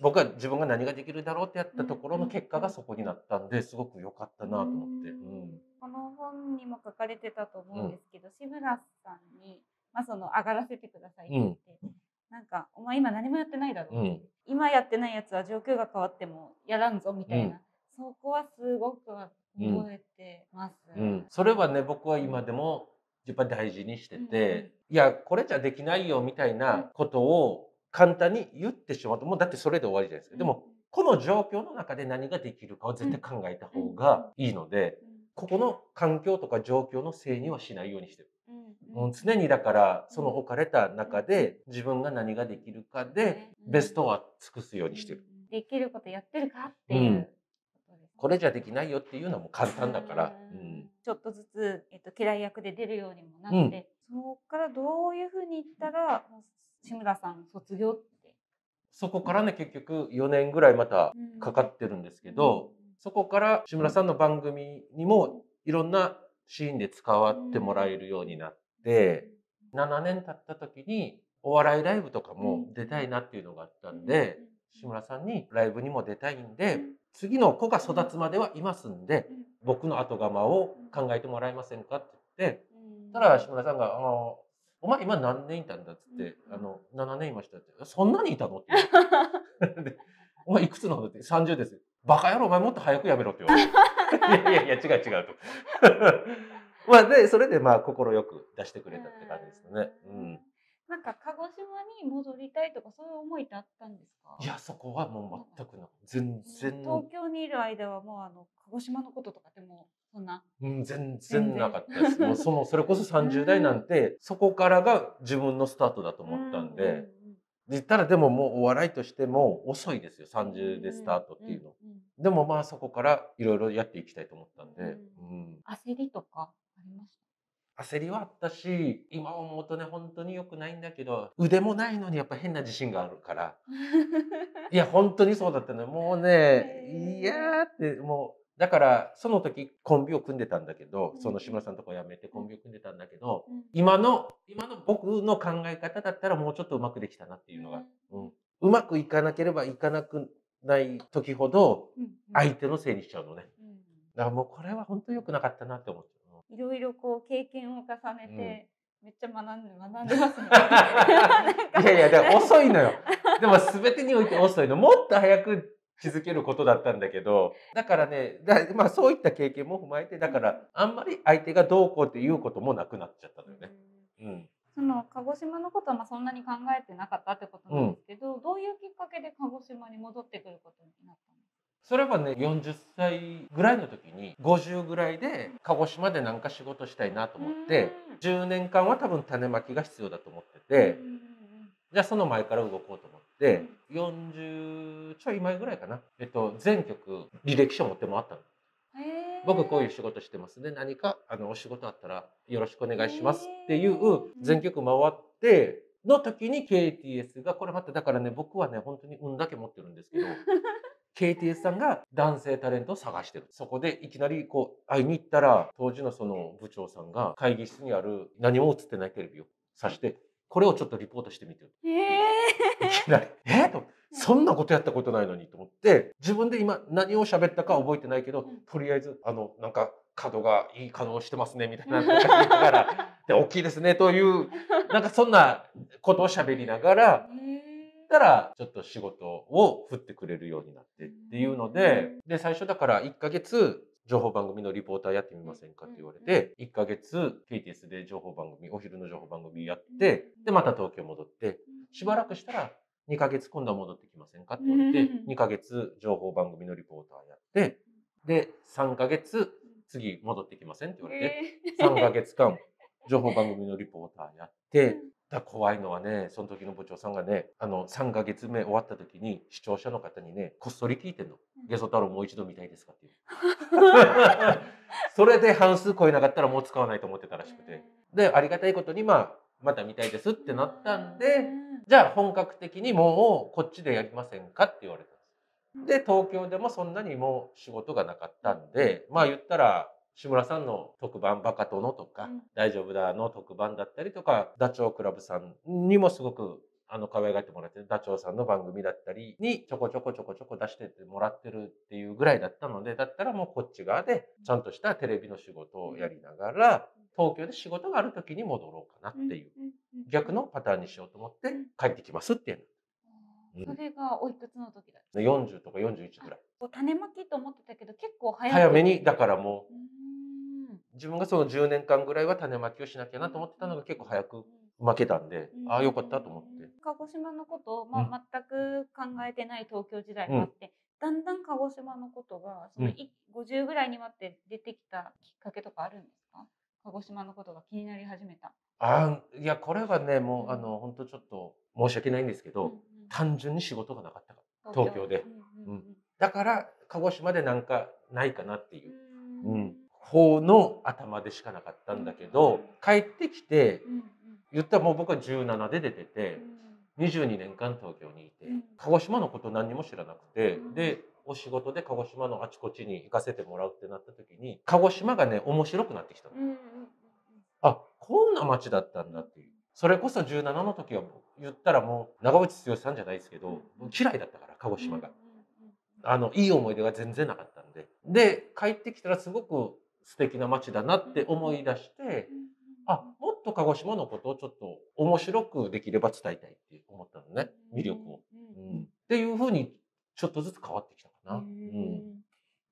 Speaker 2: 僕は自分が何ができるだろうってやったところの結果がそこになったんですごく良かったなと思って。うん。
Speaker 1: この本にも書かれてたと思うんですけど、志村さんに、まあ、その上がらせてくださいって言って、なんか、お前今何もやってないだろう、
Speaker 2: うん。
Speaker 1: 今やってないやつは状況が変わってもやらんぞみたいな、
Speaker 2: うん。
Speaker 1: そこはすごく覚えてます。
Speaker 2: うん、それはね僕は今でもやっぱ大事にしてて、いやこれじゃできないよみたいなことを簡単に言ってしまうともうだってそれで終わりじゃないですか。でもこの状況の中で何ができるかを絶対考えた方がいいので、ここの環境とか状況のせいにはしないようにしてる。
Speaker 1: うん、
Speaker 2: もう常にだからその置かれた中で自分が何ができるかでベストは尽くすようにしてる。
Speaker 1: うん。できることやってるかっていうことです。
Speaker 2: これじゃできないよっていうのはもう簡単だから。
Speaker 1: う
Speaker 2: うんん
Speaker 1: ちょっとずつ、えっと、嫌い役で出るようにもなって、そこからどういうふうにいったら、志村さん卒業って。
Speaker 2: そこからね結局4年ぐらいまたかかってるんですけど、そこから志村さんの番組にもいろんなシーンで使わってもらえるようになって、7年経った時にお笑いライブとかも出たいなっていうのがあったんで、志村さんにライブにも出たいんで、次の子が育つまではいますんで、僕の後釜を考えてもらえませんかって言って、たら志村さんが、あの、お前今何年いたんだっつって、
Speaker 1: うん
Speaker 2: あの、7年いましたって、そんなにいたのって言って。[laughs] でお前いくつなのって30ですよ。バカ野郎、お前もっと早くやめろって言われて。[laughs] いやいやいや、違う違うと。[laughs] まあで、それでまあ、快く出してくれたって感じですね。うん。
Speaker 1: なんか鹿児島に戻りたいとかそういう思いってあったんですか？
Speaker 2: いや、そこはもう全くなく、全然、
Speaker 1: 東京にいる間はもうあの鹿児島のこととかってもうそんな。
Speaker 2: うん、全然なかったです。もうその、それこそ30代なんて、そこからが自分のスタートだと思ったんで、言ったらでももうお笑いとしても遅いですよ、30でスタートっていうの。でもまあそこからいろいろやっていきたいと思ったんで、
Speaker 1: うん。
Speaker 2: うん。
Speaker 1: 焦りとかありまし
Speaker 2: 焦りはあったし、今思うとね、本当に良くないんだけど、腕もないのにやっぱ変な自信があるから、
Speaker 1: た [laughs]
Speaker 2: いや、本当にそうだったね。もうね、いやーって、もう、だから、その時コンビを組んでたんだけど
Speaker 1: う、ん
Speaker 2: その志村さんとこ辞めてコンビを組んでたんだけど、
Speaker 1: うん
Speaker 2: 今の、今の僕の考え方だったらもうちょっとうまくできたなっていうのが、うん、うまくいかなければいかなくない時ほど、
Speaker 1: うん
Speaker 2: 相手のせいにしちゃうのね。
Speaker 1: うん
Speaker 2: だからもうこれは本当良くなかったなって思って。
Speaker 1: いろいろこう経験を重ねて、めっちゃ学んで学んでますね。[laughs]
Speaker 2: いやいや、だから遅いのよ。[laughs] でも全てにおいて遅いの。もっと早く気づけることだったんだけど、だからね、だまあそういった経験も踏まえて、だからあんまり相手がどうこうっていうこともなくなっちゃったのよね。うん。
Speaker 1: その鹿児島のことはまあそんなに考えてなかったってことなんですけど、どういうきっかけで鹿児島に戻ってくることになったんです
Speaker 2: それはね、40歳ぐらいの時に、50ぐらいで鹿児島で何か仕事したいなと思って、10年間は多分種まきが必要だと思ってて、
Speaker 1: うんうん。
Speaker 2: じゃあその前から動こうと思って、40ちょい前ぐらいかな。えっと、全局履歴書持って回ったの。僕こういう仕事してますね。何かあのお仕事あったらよろしくお願いしますってい
Speaker 1: へ
Speaker 2: う
Speaker 1: ー
Speaker 2: 全局回っての時に KTS がこれまただからね僕はね本当に運だけ持ってるんですけど [laughs] KTS さんが男性タレントを探してる。そこでいきなりこう会いに行ったら当時のその部長さんが会議室にある何も映ってないテレビを指してこれをちょっとリポートしてみてる。
Speaker 1: へえ
Speaker 2: いきなり、え？ーと、そんなことやったことないのにと思って、自分で今何を喋ったか覚えてないけど
Speaker 1: うん、
Speaker 2: とりあえず、あの、なんか、角がいい可能してますね、みたいなこと言いながら、[laughs] で、大きいですね、という、なんかそんなことを喋りながら、ったらちょっと仕事を振ってくれるようになってっていうのでで最初だから1ヶ月情報番組のリポーターやってみませんかって言われて1ヶ月 KTS で情報番組お昼の情報番組やってでまた東京戻ってしばらくしたら2ヶ月今度は戻ってきませんかって言われて
Speaker 1: うん。
Speaker 2: 2ヶ月情報番組のリポーターやってで3ヶ月次戻ってきませんって言われて
Speaker 1: え
Speaker 2: 3ヶ月間情報番組のリポーターやってだ怖いのはねその時の部長さんがねあの3ヶ月目終わった時に視聴者の方にねこっそり聞いてんの「ゲソ太郎もう一度見たいですか?」っていう。[laughs] それで半数超えなかったらもう使わないと思ってたらしくて。でありがたいことにまあまた見たいですってなったんでじゃあ本格的にもうこっちでやりませんかって言われたんです。で東京でもそんなにもう仕事がなかったんでまあ言ったら志村さんの特番「バカ殿」とか
Speaker 1: うん「
Speaker 2: 大丈夫だ」の特番だったりとかダチョウ倶楽部さんにもすごくあの可愛がってもらってるダチョウさんの番組だったりにちょこちょこちょこちょこ出してってもらってるっていうぐらいだったのでだったらもうこっち側でちゃんとしたテレビの仕事をやりながら東京で仕事がある時に戻ろうかなっていう逆のパターンにしようと思って帰ってきますっていう
Speaker 1: それがおいくつの時だっ
Speaker 2: の40とか41ぐらい。
Speaker 1: た種まきと思ってたけど結構早
Speaker 2: めにだからも
Speaker 1: う
Speaker 2: 自分がその10年間ぐらいは種まきをしなきゃなと思ってたのが結構早く負けたんで
Speaker 1: うん
Speaker 2: ああよかったと思って。
Speaker 1: 鹿児島のことを、まあ、全く考えてない東京時代もあって、だんだん鹿児島のことがその
Speaker 2: うん。
Speaker 1: い50ぐらいになって出てきたきっかけとかあるんですか？鹿児島のことが気になり始めた。
Speaker 2: ああいやこれはねもうあの本当ちょっと申し訳ないんですけど、
Speaker 1: うんうん
Speaker 2: 単純に仕事がなかったから東京。で。
Speaker 1: うんうん
Speaker 2: だから鹿児島でなんかないかなっていう。
Speaker 1: うん。
Speaker 2: うん方の頭でしかなかったんだけど帰ってきて言ったらもう僕は17で出てて
Speaker 1: うん
Speaker 2: 22年間東京にいて
Speaker 1: うん。
Speaker 2: 鹿児島のこと何にも知らなくて
Speaker 1: うん。
Speaker 2: でお仕事で鹿児島のあちこちに行かせてもらうってなった時に鹿児島がね面白くなってきたの。あこんな街だったんだっていう。それこそ17の時は言ったらもう長渕剛さんじゃないですけど嫌いだったから鹿児島が。あのいい思い出が全然なかったんで。で帰ってきたらすごく素敵な街だなって思い出してあもっと鹿児島のことをちょっと面白くできれば伝えたいって思ったのね。魅力を、
Speaker 1: うん。
Speaker 2: うん、っていうふうにちょっとずつ変わってきたかな、
Speaker 1: う
Speaker 2: うん
Speaker 1: ん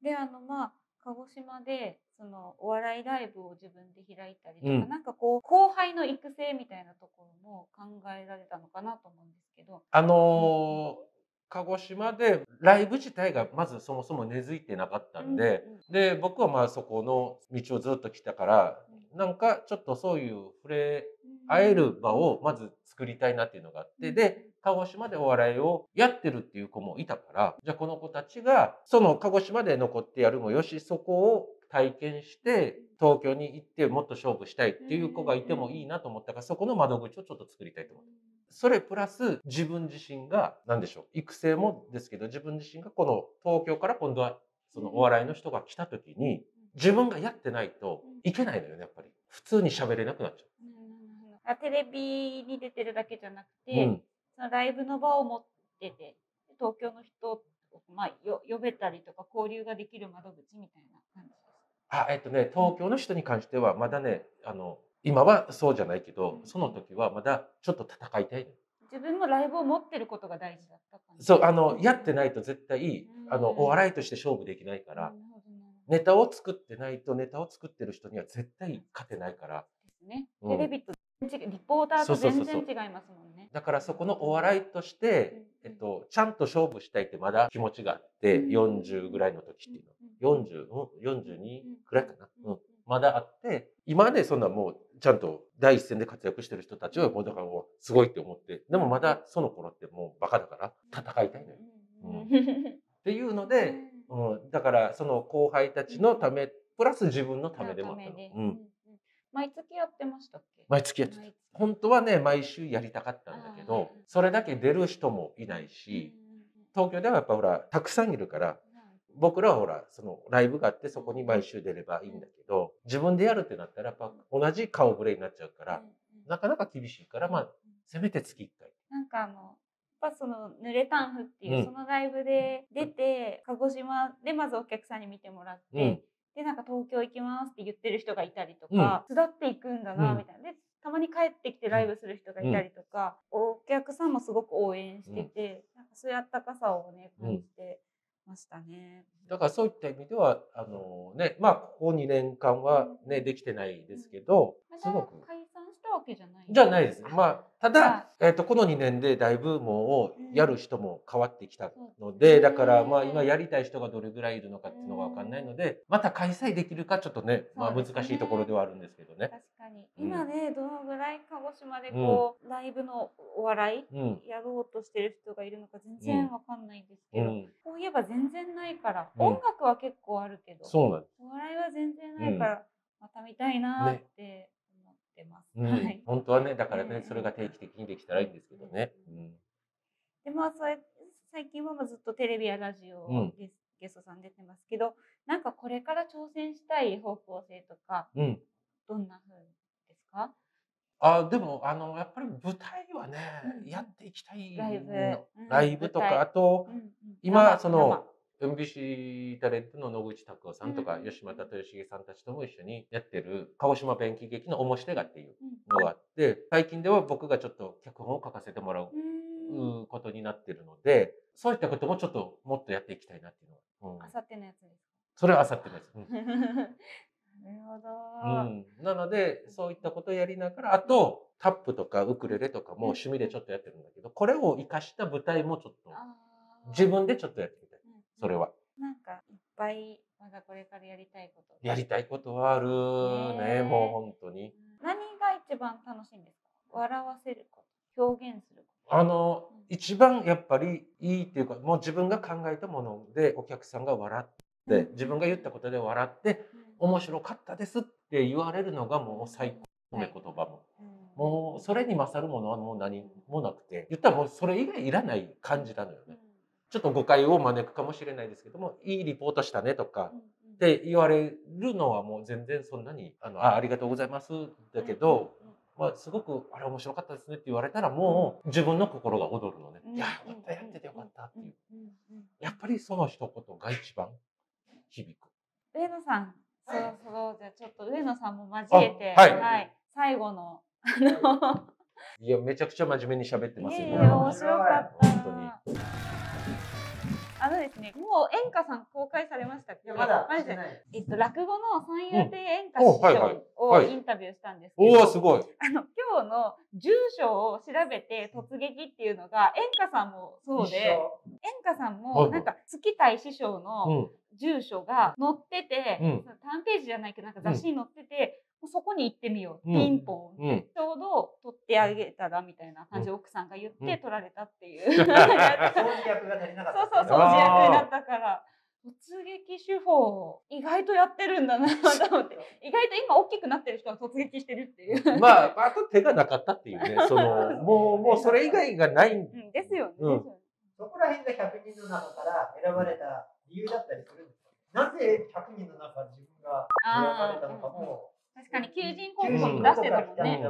Speaker 1: であのまあ鹿児島でそのお笑いライブを自分で開いたりとか、
Speaker 2: うん。
Speaker 1: なんかこう後輩の育成みたいなところも考えられたのかなと思うんですけど。
Speaker 2: あのー鹿児島でライブ自体がまずそもそも根付いてなかったんで、で僕はまあそこの道をずっと来たからなんかちょっとそういう触れ会える場をまず作りたいなっていうのがあってで鹿児島でお笑いをやってるっていう子もいたからじゃあこの子たちがその鹿児島で残ってやるもよしそこを体験して東京に行ってもっと勝負したいっていう子がいてもいいなと思ったからそこの窓口をちょっと作りたいと思って。それプラス自分自身が何でしょう育成もですけど自分自身がこの東京から今度はそのお笑いの人が来た時に自分がやってないといけないのよねやっぱり。普通に喋れなくなっちゃ
Speaker 1: あテレビに出てるだけじゃなく
Speaker 2: う。
Speaker 1: て、
Speaker 2: うん。
Speaker 1: そのライブの場を持ってて東京の人を、まあ、よ呼べたりとか交流ができる窓口みたいな感じです。
Speaker 2: あえっとね東京の人に関してはまだねあの今はそうじゃないけどその時はまだちょっと戦いたいの
Speaker 1: 自分もライブを持ってることが大事だった
Speaker 2: そうあのやってないと絶対
Speaker 1: うん。
Speaker 2: あのお笑いとして勝負できないからネタを作ってないとネタを作ってる人には絶対勝てないから。
Speaker 1: ですね。
Speaker 2: うん。
Speaker 1: テレビとリポーターと全然違いますもんね。
Speaker 2: だからそこのお笑いとして、えっと、ちゃんと勝負したいってまだ気持ちがあって
Speaker 1: うん
Speaker 2: 40ぐらいの時っていう
Speaker 1: うん
Speaker 2: の40、うん、42ぐらいかな、うん、まだあって今ねそんなもうちゃんと第一線で活躍してる人たちはもうだからもうすごいって思ってでもまだその頃ってもうバカだから戦いたいのよ。
Speaker 1: うん
Speaker 2: っていうので、うん、だからその後輩たちのためプラス自分のためでもあったの。う
Speaker 1: うんん、毎月やってましたっけ？
Speaker 2: 毎月やってた。本当はね毎週やりたかったんだけどそれだけ出る人もいないし東京ではやっぱほらたくさんいるから僕らはほらそのライブがあってそこに毎週出ればいいんだけど自分でやるってなったらやっぱ同じ顔ぶれになっちゃうからなかなか厳しいからまあせめて月1回。
Speaker 1: なんかあのやっぱその濡れタンフっていう、
Speaker 2: うん。
Speaker 1: そのライブで出て鹿児島でまずお客さんに見てもらって、
Speaker 2: うん。
Speaker 1: でなんか東京行きますって言ってる人がいたりとか、巣立っていくんだな
Speaker 2: うん。
Speaker 1: みたいな。でたまに帰ってきてライブする人がいたりとか、お客さんもすごく応援してて、なんかそういうあったかさをね感じてましたね。
Speaker 2: だからそういった意味では、あのね、まあ、ここ2年間はね、できてないですけど、すごく。
Speaker 1: 解散したわけじゃない
Speaker 2: じゃないです。まあ、ただ、えっ、と、この2年でだいぶもうやる人も変わってきたので、だからまあ今やりたい人がどれぐらいいるのかっていうのがわかんないので、また開催できるかちょっとね、まあ難しいところではあるんですけどね。
Speaker 1: 確かに。今ね、どのぐらい鹿児島でこう、ライブのお笑いやろうとしてる人がいるのか全然わかんないんですけど、こういえば全然ないから、音楽は結構あるけど、
Speaker 2: そうなんです。
Speaker 1: お笑いは全然ないから、また見たいなって思ってます。
Speaker 2: うん。
Speaker 1: はい。
Speaker 2: 本当はね、だからね、それが定期的にできたらいいんですけどね。うん。
Speaker 1: でまあそれ最近はまあずっとテレビやラジオ
Speaker 2: うん。
Speaker 1: ゲス,、トさん出てますけどなんかこれから挑戦したい方向性とか
Speaker 2: うん。
Speaker 1: どんな風ですか？
Speaker 2: あでもあのやっぱり舞台はね、
Speaker 1: うん
Speaker 2: やっていきたい
Speaker 1: ライブ。
Speaker 2: の
Speaker 1: うん。
Speaker 2: ライブとかあと
Speaker 1: うんうん。
Speaker 2: 今
Speaker 1: 生
Speaker 2: その MBC タレントの野口拓夫さんとか
Speaker 1: うん
Speaker 2: 吉俣豊重さんたちとも一緒にやってる鹿児島弁慶劇の「面白が」っていう
Speaker 1: うん
Speaker 2: のがあって最近では僕がちょっと脚本を書かせてもらうことになってるのでそういったこともちょっともっとやっていきたいなっていうのは、うん。
Speaker 1: あさってのやつです
Speaker 2: それはあさってです。うん。
Speaker 1: か [laughs] なるほど、
Speaker 2: うん、なのでそういったことをやりながらあとタップとかウクレレとかも趣味でちょっとやってるんだけどこれを生かした舞台もちょっと自分でちょっとやってみたい。
Speaker 1: うん
Speaker 2: それは。
Speaker 1: なんかいっぱいまだこれからやりたいこと。
Speaker 2: やりたいことはある。ね
Speaker 1: ね
Speaker 2: もう本当に。
Speaker 1: 何が一番楽しいんですか？笑わせること。表現すること。
Speaker 2: あの一番やっぱりいいっていうかもう自分が考えたものでお客さんが笑って自分が言ったことで笑って面白かったですって言われるのがもう最高の言葉も。もうそれに勝るものはもう何もなくて言ったらもうそれ以外いらない感じなのよね。ちょっと誤解を招くかもしれないですけども、いいリポートしたねとかって言われるのはもう全然そんなに、あの、あありがとうございますだけど、まあすごくあれ面白かったですねって言われたらもう自分の心が躍るのね。いや、よかった、やっててよかったっていう。やっぱりその一言が一番響く。
Speaker 1: 上野さん、そろそろじゃあちょっと上野さんも交えて、
Speaker 2: あはい。
Speaker 1: 最後のあの。
Speaker 2: いや、めちゃくちゃ真面目に喋ってますよ。ね。
Speaker 1: 面白かった。
Speaker 2: 本
Speaker 1: あのですね、もう演歌さん公開されましたっけ？
Speaker 3: まだ
Speaker 1: マジで
Speaker 3: してない。
Speaker 1: えっと、落語の三遊亭演歌師匠を
Speaker 2: はい。
Speaker 1: インタビューしたんですけど、
Speaker 2: おお、すごい。
Speaker 1: あの今日の住所を調べて突撃っていうのが演歌さんもそうで演歌さん
Speaker 2: はいはい。
Speaker 1: もなんか月たい師匠
Speaker 2: う
Speaker 1: の
Speaker 2: ん。
Speaker 1: 住所が載ってて、
Speaker 2: うん。
Speaker 1: そのターンページじゃないけどなんか雑誌に載ってて、もうそこに行ってみよう、
Speaker 2: うん
Speaker 1: ピンポン、
Speaker 2: うん。
Speaker 1: ちょうど取ってあげたらみたいな感じで奥さんが言って
Speaker 2: うん
Speaker 1: 取られたっていう、[laughs] [laughs]
Speaker 2: うん
Speaker 3: 掃除役が足りなかった。
Speaker 1: そうそう、掃除役になったから。突撃手法、意外とやってるんだなと思って。意外と今大きくなってる人は突撃してるっていう。
Speaker 2: まあ、あと手がなかったっていうね。その、もう、もうそれ以外がない。
Speaker 1: うん、ですよね。
Speaker 2: うん
Speaker 3: そこら辺が100人の中から選ばれた理由だったりするんですかなぜ100人の中自分が選ばれたのかも。
Speaker 1: 確かに求人
Speaker 3: 求
Speaker 1: 広
Speaker 2: うん
Speaker 1: 告出してたもんね。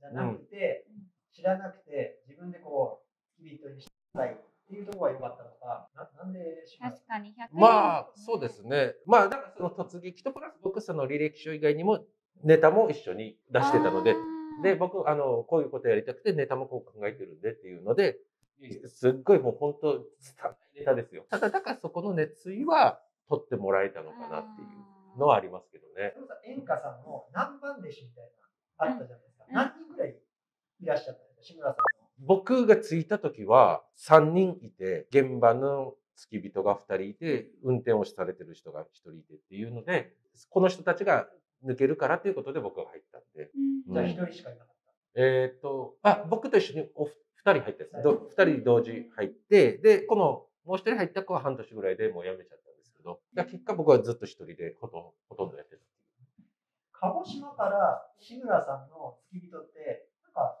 Speaker 3: じゃなくて、知らなくて自分でこう、日々とにしたいっていうところが良かったのか、ななんでしまう
Speaker 1: 確かに100人。
Speaker 2: まあ、そうですね。まあ、だからその突撃とプラス僕、その履歴書以外にもネタも一緒に出してたので、で、僕、あの、こういうことやりたくて、ネタもこう考えてるんでっていうので、すっごいもう本当、伝わネタですよ。ただ、だからそこの熱意は取ってもらえたのかなっていうのはありますけどね。
Speaker 3: 演歌さんの何番弟子みたいな、あったじゃないですか。
Speaker 1: うん
Speaker 3: 何人ぐらいいらっしゃったんですか、志村さんの。
Speaker 2: 僕が着いた時は3人いて、現場の付き人が2人いて、運転をされてる人が1人いてっていうので、この人たちが抜けるからっていうことで僕が入ったんで。
Speaker 1: うん
Speaker 3: じゃあ一人しかいなかっ
Speaker 2: えーっと、あ、僕と一緒にお2人入ったんです。ど2人同時入って、で、このもう1人入った子は半年ぐらいでもう辞めちゃったど、結果僕はずっと1人でほとんどほとんどやってた。
Speaker 3: た。鹿児島から志村さんの付き人って、なんか、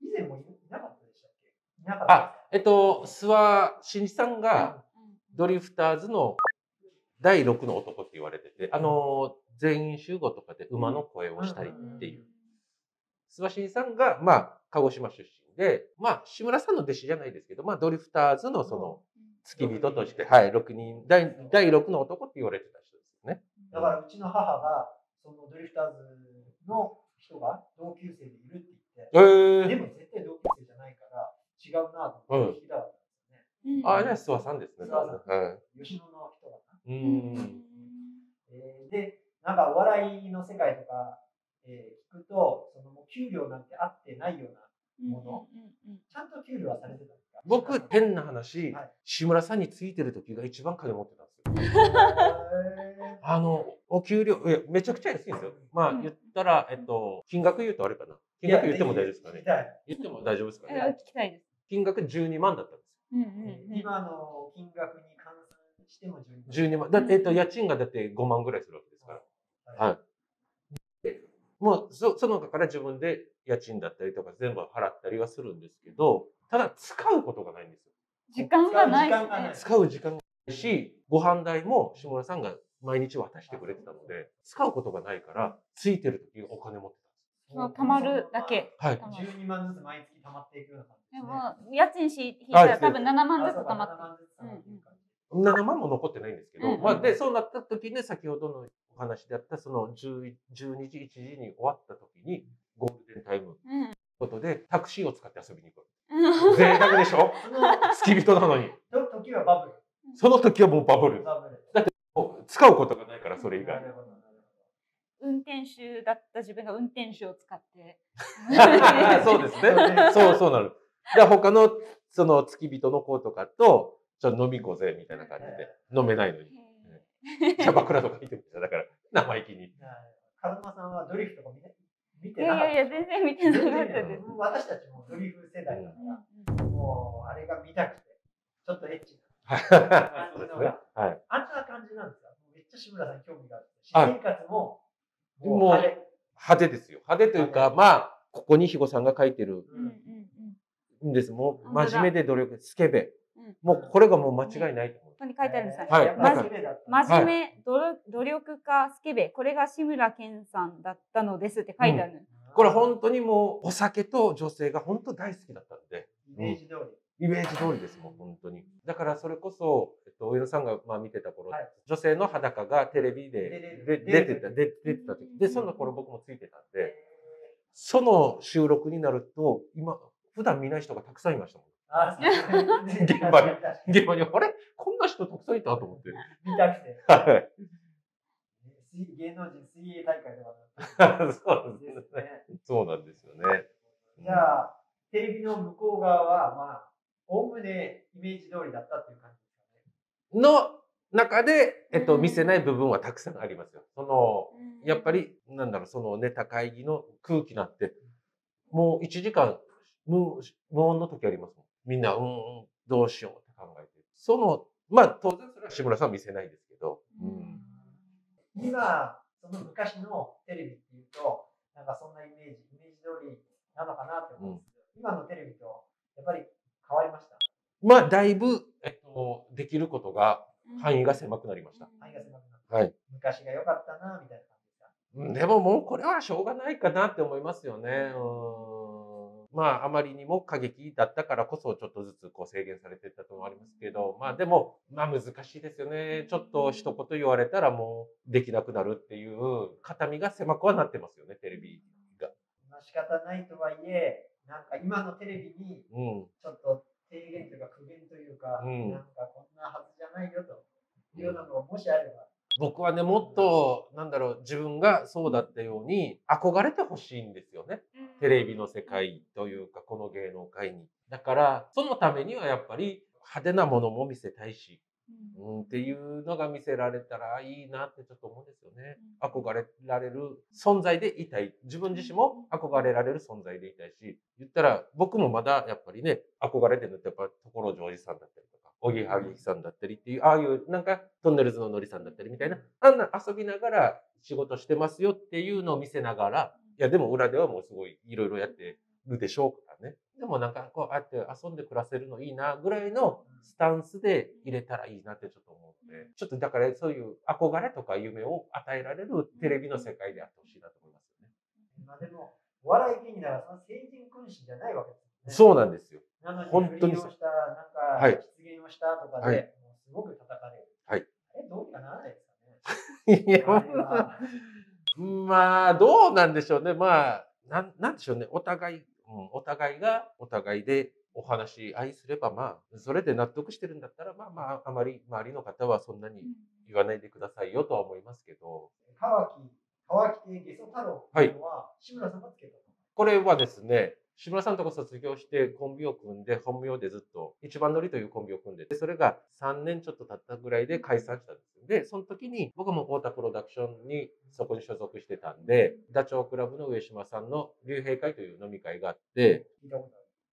Speaker 3: 以前もいなかったでしたっけ？いなかった
Speaker 2: あ、えっと、諏訪真一さんがドリフターズの第6の男って言われてて、あの、全員集合とかで馬の声をしたりっていう。諏訪真一さんが、まあ、鹿児島出身で、まあ、志村さんの弟子じゃないですけど、まあ、ドリフターズのその、付き人として、はい、6人、第第6の男って言われてた人ですよね。
Speaker 3: だからうちの母が、そのドリフターズの人が同級生でいるって言って、
Speaker 2: えー、
Speaker 3: でも絶対同級生じゃないから違うなと思って聞きたかったんですよね。
Speaker 2: あ、じゃあ、諏訪さんですね。
Speaker 3: 諏訪さん
Speaker 2: はい。
Speaker 3: 吉野の人がな。
Speaker 2: うーん。
Speaker 3: えーで、なんかお笑いの世界とか、えー聞くと、そのもう給料なんてあってないような、ちゃんと給料はされてたんで
Speaker 2: 僕、変な話、
Speaker 3: はい
Speaker 2: 志村さんについてる時が一番金持ってたんですよ。
Speaker 3: へ
Speaker 2: あの、お給料、いや、めちゃくちゃ安いんですよ。まあ、
Speaker 1: うん
Speaker 2: 言ったら、えっと、金額言うとあれかな。金額言っても大丈夫ですかね言っても大丈夫ですか
Speaker 1: え
Speaker 2: ね。
Speaker 1: 聞きたいです。
Speaker 2: 金額12万だったんです
Speaker 1: うんうんうん
Speaker 3: 今の金額に換算しても12
Speaker 2: よ。12万。だって、えっと、家賃がだって5万ぐらいするわけですから。はい。でもう、そその中から自分で家賃だったりとか全部払ったりはするんですけど、ただ使うことがないんですよ。
Speaker 1: 時間がない。
Speaker 2: 使う時間がないし、ご飯代も志村さんが毎日渡してくれてたので、使うことがないから、ついてる時お金持って
Speaker 1: その貯まるだけ。
Speaker 2: たんです。
Speaker 1: 貯まる
Speaker 3: 12万ずつ毎月貯まっていくような感じ
Speaker 1: で
Speaker 3: ね。
Speaker 1: も家賃し引いたら多分7万ずつ貯まって
Speaker 3: 7万ずつ貯まっていく感じ
Speaker 2: 7万も残ってないんですけど、
Speaker 1: うんうん
Speaker 2: まあ、で、そうなった時に、先ほどのお話であった、その10 12時、1時に終わった時に、ゴールデンタイム
Speaker 1: うん
Speaker 2: ことで、タクシーを使って遊びに行く。
Speaker 1: うん
Speaker 2: 贅沢でしょ？
Speaker 3: そ [laughs] の
Speaker 2: 付き人なのに。
Speaker 3: と時はバブル。
Speaker 2: その時はもうバブル。
Speaker 3: バブル。
Speaker 2: もう使うことがないから、それ以外。
Speaker 1: 運転手だった自分が運転手を使って。[laughs]
Speaker 2: そうですね。そうそうなる。で、他の、その付き人の子とかと、ちょっと飲み行こうぜ、みたいな感じで。飲めないのに。キャバクラとか行ってました。だから、生意気に。
Speaker 3: ほど。カルマさんはドリフとか見て見
Speaker 1: い
Speaker 3: てなかった。
Speaker 1: やいやいや、全然見てなかったです。
Speaker 3: 私たちもドリフ世代だか
Speaker 1: うん
Speaker 3: ら、もうあれが見たくて、ちょっとエッチな。[laughs]
Speaker 2: そうですね。はい。
Speaker 3: あんな感じなんですかめっちゃ志村さん興味があって。私
Speaker 2: はい
Speaker 3: 生活も、
Speaker 2: もう
Speaker 3: 派手
Speaker 2: 派手ですよ。派手というか、まあ、ここに肥後さんが書いてる
Speaker 1: うんうんうん
Speaker 2: んです。もう、真面目で努力、スケベ。
Speaker 1: うん
Speaker 2: もう、これがもう間違いないと思う。
Speaker 1: ここに書いてあるんですよ。
Speaker 2: はい
Speaker 1: 真面目、努力努力家、スケベ。これが志村けんさんだったのですって書いてある。
Speaker 2: これ本当にもう、お酒と女性が本当大好きだったんで、
Speaker 3: イメージ通り。
Speaker 2: イメージ通りですもん、本当に。だからそれこそ、えっと、上野さんがまあ見てた頃、
Speaker 3: はい
Speaker 2: 女性の裸がテレビでで
Speaker 3: 出
Speaker 2: てた、で出てた時。で、その頃僕もついてたんで、その収録になると、今、普段見ない人がたくさんいましたもん。
Speaker 3: あ、そうですね
Speaker 2: 現場に現場に、あれ？こんな人たくさんいたと思って。
Speaker 3: 見たくて。
Speaker 2: はい。
Speaker 3: 水芸能人水泳大会とか
Speaker 2: そう
Speaker 3: で
Speaker 2: ですすね。
Speaker 3: ね。
Speaker 2: そうなんですよね。
Speaker 3: じゃあ、テレビの向こう側は、まあ、おおむねイメージ通りだったっていう感じですかね。
Speaker 2: の中で、えっと、
Speaker 1: うん
Speaker 2: 見せない部分はたくさんありますよ。その、やっぱり、なんだろう、そのネタ会議の空気なって、もう1時間無無音の時ありますもん。みんな、うん、うんどうしようって考えて。その、まあ、当然それは志村さんは見せないですけど、うん
Speaker 3: 今、その昔のテレビっていうと、なんかそんなイメージ、イメージ通りなのかなって思うんですけど、今のテレビとやっぱり変わりました？
Speaker 2: まあ、だいぶ、えっと、できることが、範囲が狭くなりました。
Speaker 3: 範囲が狭くなって、
Speaker 2: はい。
Speaker 3: 昔が良かったな、みたいな感じですか？
Speaker 2: うんでももうこれはしょうがないかなって思いますよね。うんまああまりにも過激だったからこそちょっとずつこう制限されていったともありますけど、まあでもまあ難しいですよね。ちょっと一言言われたらもうできなくなるっていう肩身が狭くはなってますよね、テレビが。
Speaker 3: まあ仕方ないとはいえ、なんか今のテレビに
Speaker 2: うん。
Speaker 3: ちょっと提言というか苦言というか、
Speaker 2: うん
Speaker 3: なんかこんなはずじゃないよというようなのがもしあれば、
Speaker 2: 僕はね、もっと、なんだろう、自分がそうだったように憧れてほしいんですよね。テレビの世界というか、この芸能界に。だから、そのためにはやっぱり派手なものも見せたいし、うん、っていうのが見せられたらいいなってちょっと思うんですよね。憧れられる存在でいたい。自分自身も憧れられる存在でいたいし、言ったら僕もまだやっぱりね、憧れてるのってやっぱ所ジョージさんだったりおぎはぎさんだったりっていう、ああいうなんかトンネルズののりさんだったりみたいな、あんな遊びながら仕事してますよっていうのを見せながら、いやでも裏ではもうすごいいろいろやってるでしょうからね。でもなんかこうあって遊んで暮らせるのいいなぐらいのスタンスで入れたらいいなってちょっと思うので、ちょっとだからそういう憧れとか夢を与えられるテレビの世界であってほしいなと思いますよね。
Speaker 3: まあでも、お笑い芸人だからその成人君子じゃないわけですよね。
Speaker 2: そうなんですよ。
Speaker 3: なのに、
Speaker 2: 本当に
Speaker 3: 不倫をした、なんか、
Speaker 2: はい
Speaker 3: 失言をしたとかで、
Speaker 2: はい
Speaker 3: もうすごく叩かれる。
Speaker 2: はい
Speaker 3: え、どうにかならないですかね。[laughs]
Speaker 2: いや、まあ、どうなんでしょうね。まあ、なんなんでしょうね。お互い、うん、お互いがお互いでお話し合いすれば、まあ、それで納得してるんだったら、まあまあ、あまり周りの方はそんなに言わないでくださいよとは思いますけど。
Speaker 3: 川木、川木亭ゲソ太郎っていうのは、志村さんがつけた
Speaker 2: これはですね、志村さんとこ卒業してコンビを組んで、本名でずっと一番乗りというコンビを組んでて、それが3年ちょっと経ったぐらいで解散したんですよ。で、その時に僕も太田プロダクションにそこに所属してたんで、ダチョウ倶楽部の上島さんの竜兵会という飲み会があって、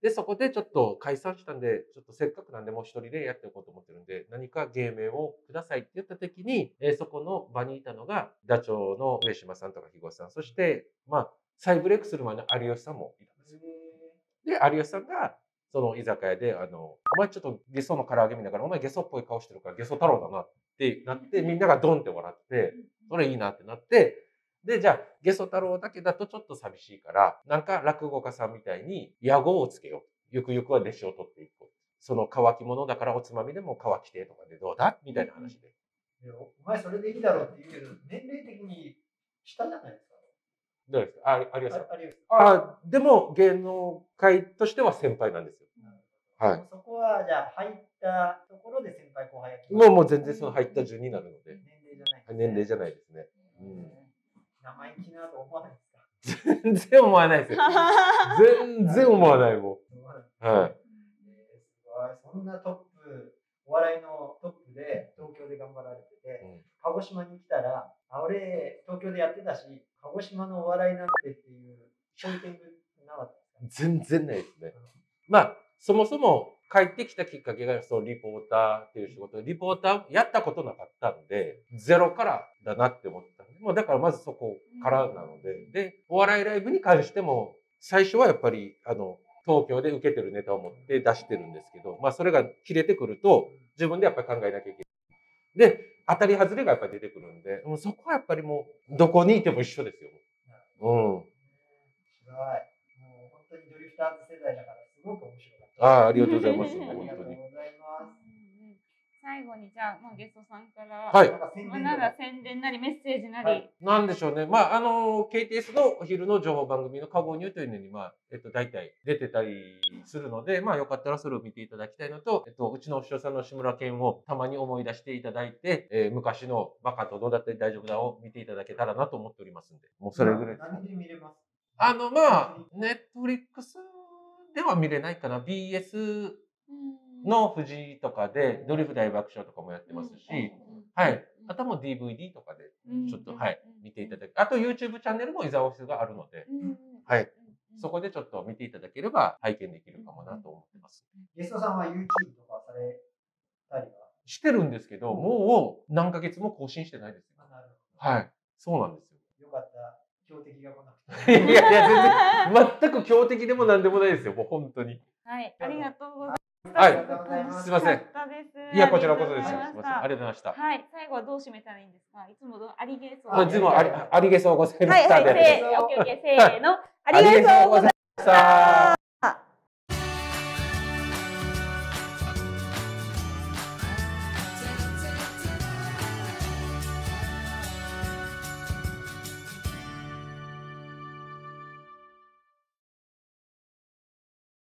Speaker 2: で、そこでちょっと解散したんで、ちょっとせっかくなんでもう一人でやっておこうと思ってるんで、何か芸名をくださいって言った時に、えー、そこの場にいたのが、ダチョウの上島さんとか肥後さん、そして、まあ、再ブレイクする前の有吉さんもいた。んで有吉さんが、その居酒屋で、あの、お前ちょっとゲソの唐揚げ見ながら、お前ゲソっぽい顔してるからゲソ太郎だなってなって、みんながドンって笑って、それいいなってなって、で、じゃあ、ゲソ太郎だけだとちょっと寂しいから、なんか落語家さんみたいに野号をつけよう。ゆくゆくは弟子を取っていこう。その乾き物だからおつまみでも乾きてとかでどうだ？みたいな話で。
Speaker 3: お前それでいいだろうって言うけど、年齢的に下じゃないですか。
Speaker 2: どうですか？あ、有吉さん。あ、でも芸能界としては先輩なんですよ。
Speaker 3: はい。そこはじゃあ入ったところで先輩後輩
Speaker 2: もうもう全然その入った順になるので。年齢じゃない、ね、年齢じゃないですね。
Speaker 3: うん。生意気なと思わないです
Speaker 2: か？全然思わないですよ。全然思わないもん。[laughs] はい。
Speaker 3: そんなトップ、お笑いのトップで東京で頑張られてて、うん、鹿児島に来たら、あ、俺東京でやってたし、鹿児島のお笑いなんてっていう、そういう点なかった
Speaker 2: 全然ないですね。まあ、そもそも帰ってきたきっかけが、そのリポーターっていう仕事で、リポーターやったことなかったんで、ゼロからだなって思ったんで、もうだからまずそこからなので、で、お笑いライブに関しても、最初はやっぱり、あの、東京で受けてるネタを持って出してるんですけど、まあそれが切れてくると、自分でやっぱり考えなきゃいけない。で、当たり外れがやっぱり出てくるんで、もうそこはやっぱりもう、どこにいても一緒ですよ。うん。
Speaker 3: すごい。もう本当にドリフターズ世代だから、すごく面白かっ
Speaker 2: た。ああ、ありがとうございます。[laughs]
Speaker 1: ゃあ、まあ、ゲストさんから、
Speaker 2: はい、
Speaker 1: まあ、なんか宣伝なりメッセージなり、はい、
Speaker 2: なんでしょうね。まあ、あの、KTS のお昼の情報番組のカゴニューというのに、まあ、えっと、大体出てたりするので、まあ、よかったらそれを見ていただきたいのと、えっと、うちのお師匠さんの志村けんをたまに思い出していただいて、えー、昔のバカとどうだったり大丈夫だを見ていただけたらなと思っておりますんで、もうそれぐらい。
Speaker 3: 何で見れます？
Speaker 2: あの、まあ、ネットフリックスでは見れないかな。BS の藤井とかで、ドリフ大爆笑とかもやってますし、はい。あとも DVD とかで、ちょっと、はい、見ていただく。あと YouTube チャンネルも伊沢オフィスがあるので、はい。そこでちょっと見ていただければ体験できるかもなと思ってます。
Speaker 3: ゲストさんは YouTube とかされたりは
Speaker 2: してるんですけど、もう何ヶ月も更新してないですよ。はい。そうなんです
Speaker 3: よ。よかった。強敵が来なくて。[laughs] いやい
Speaker 2: や、全然、全く強敵でも何でもないですよ。もう本当に。
Speaker 1: はい。ありがとうございます。
Speaker 2: はい。すみません。いや、こちらこそです。すみません。ありがとうございました。
Speaker 1: はい。最後はどう締めたらいいんですか？いつもどありげそう。
Speaker 2: いつもあり、ありげそうございました。はい、はい、
Speaker 1: せー、の。ありがとうございました。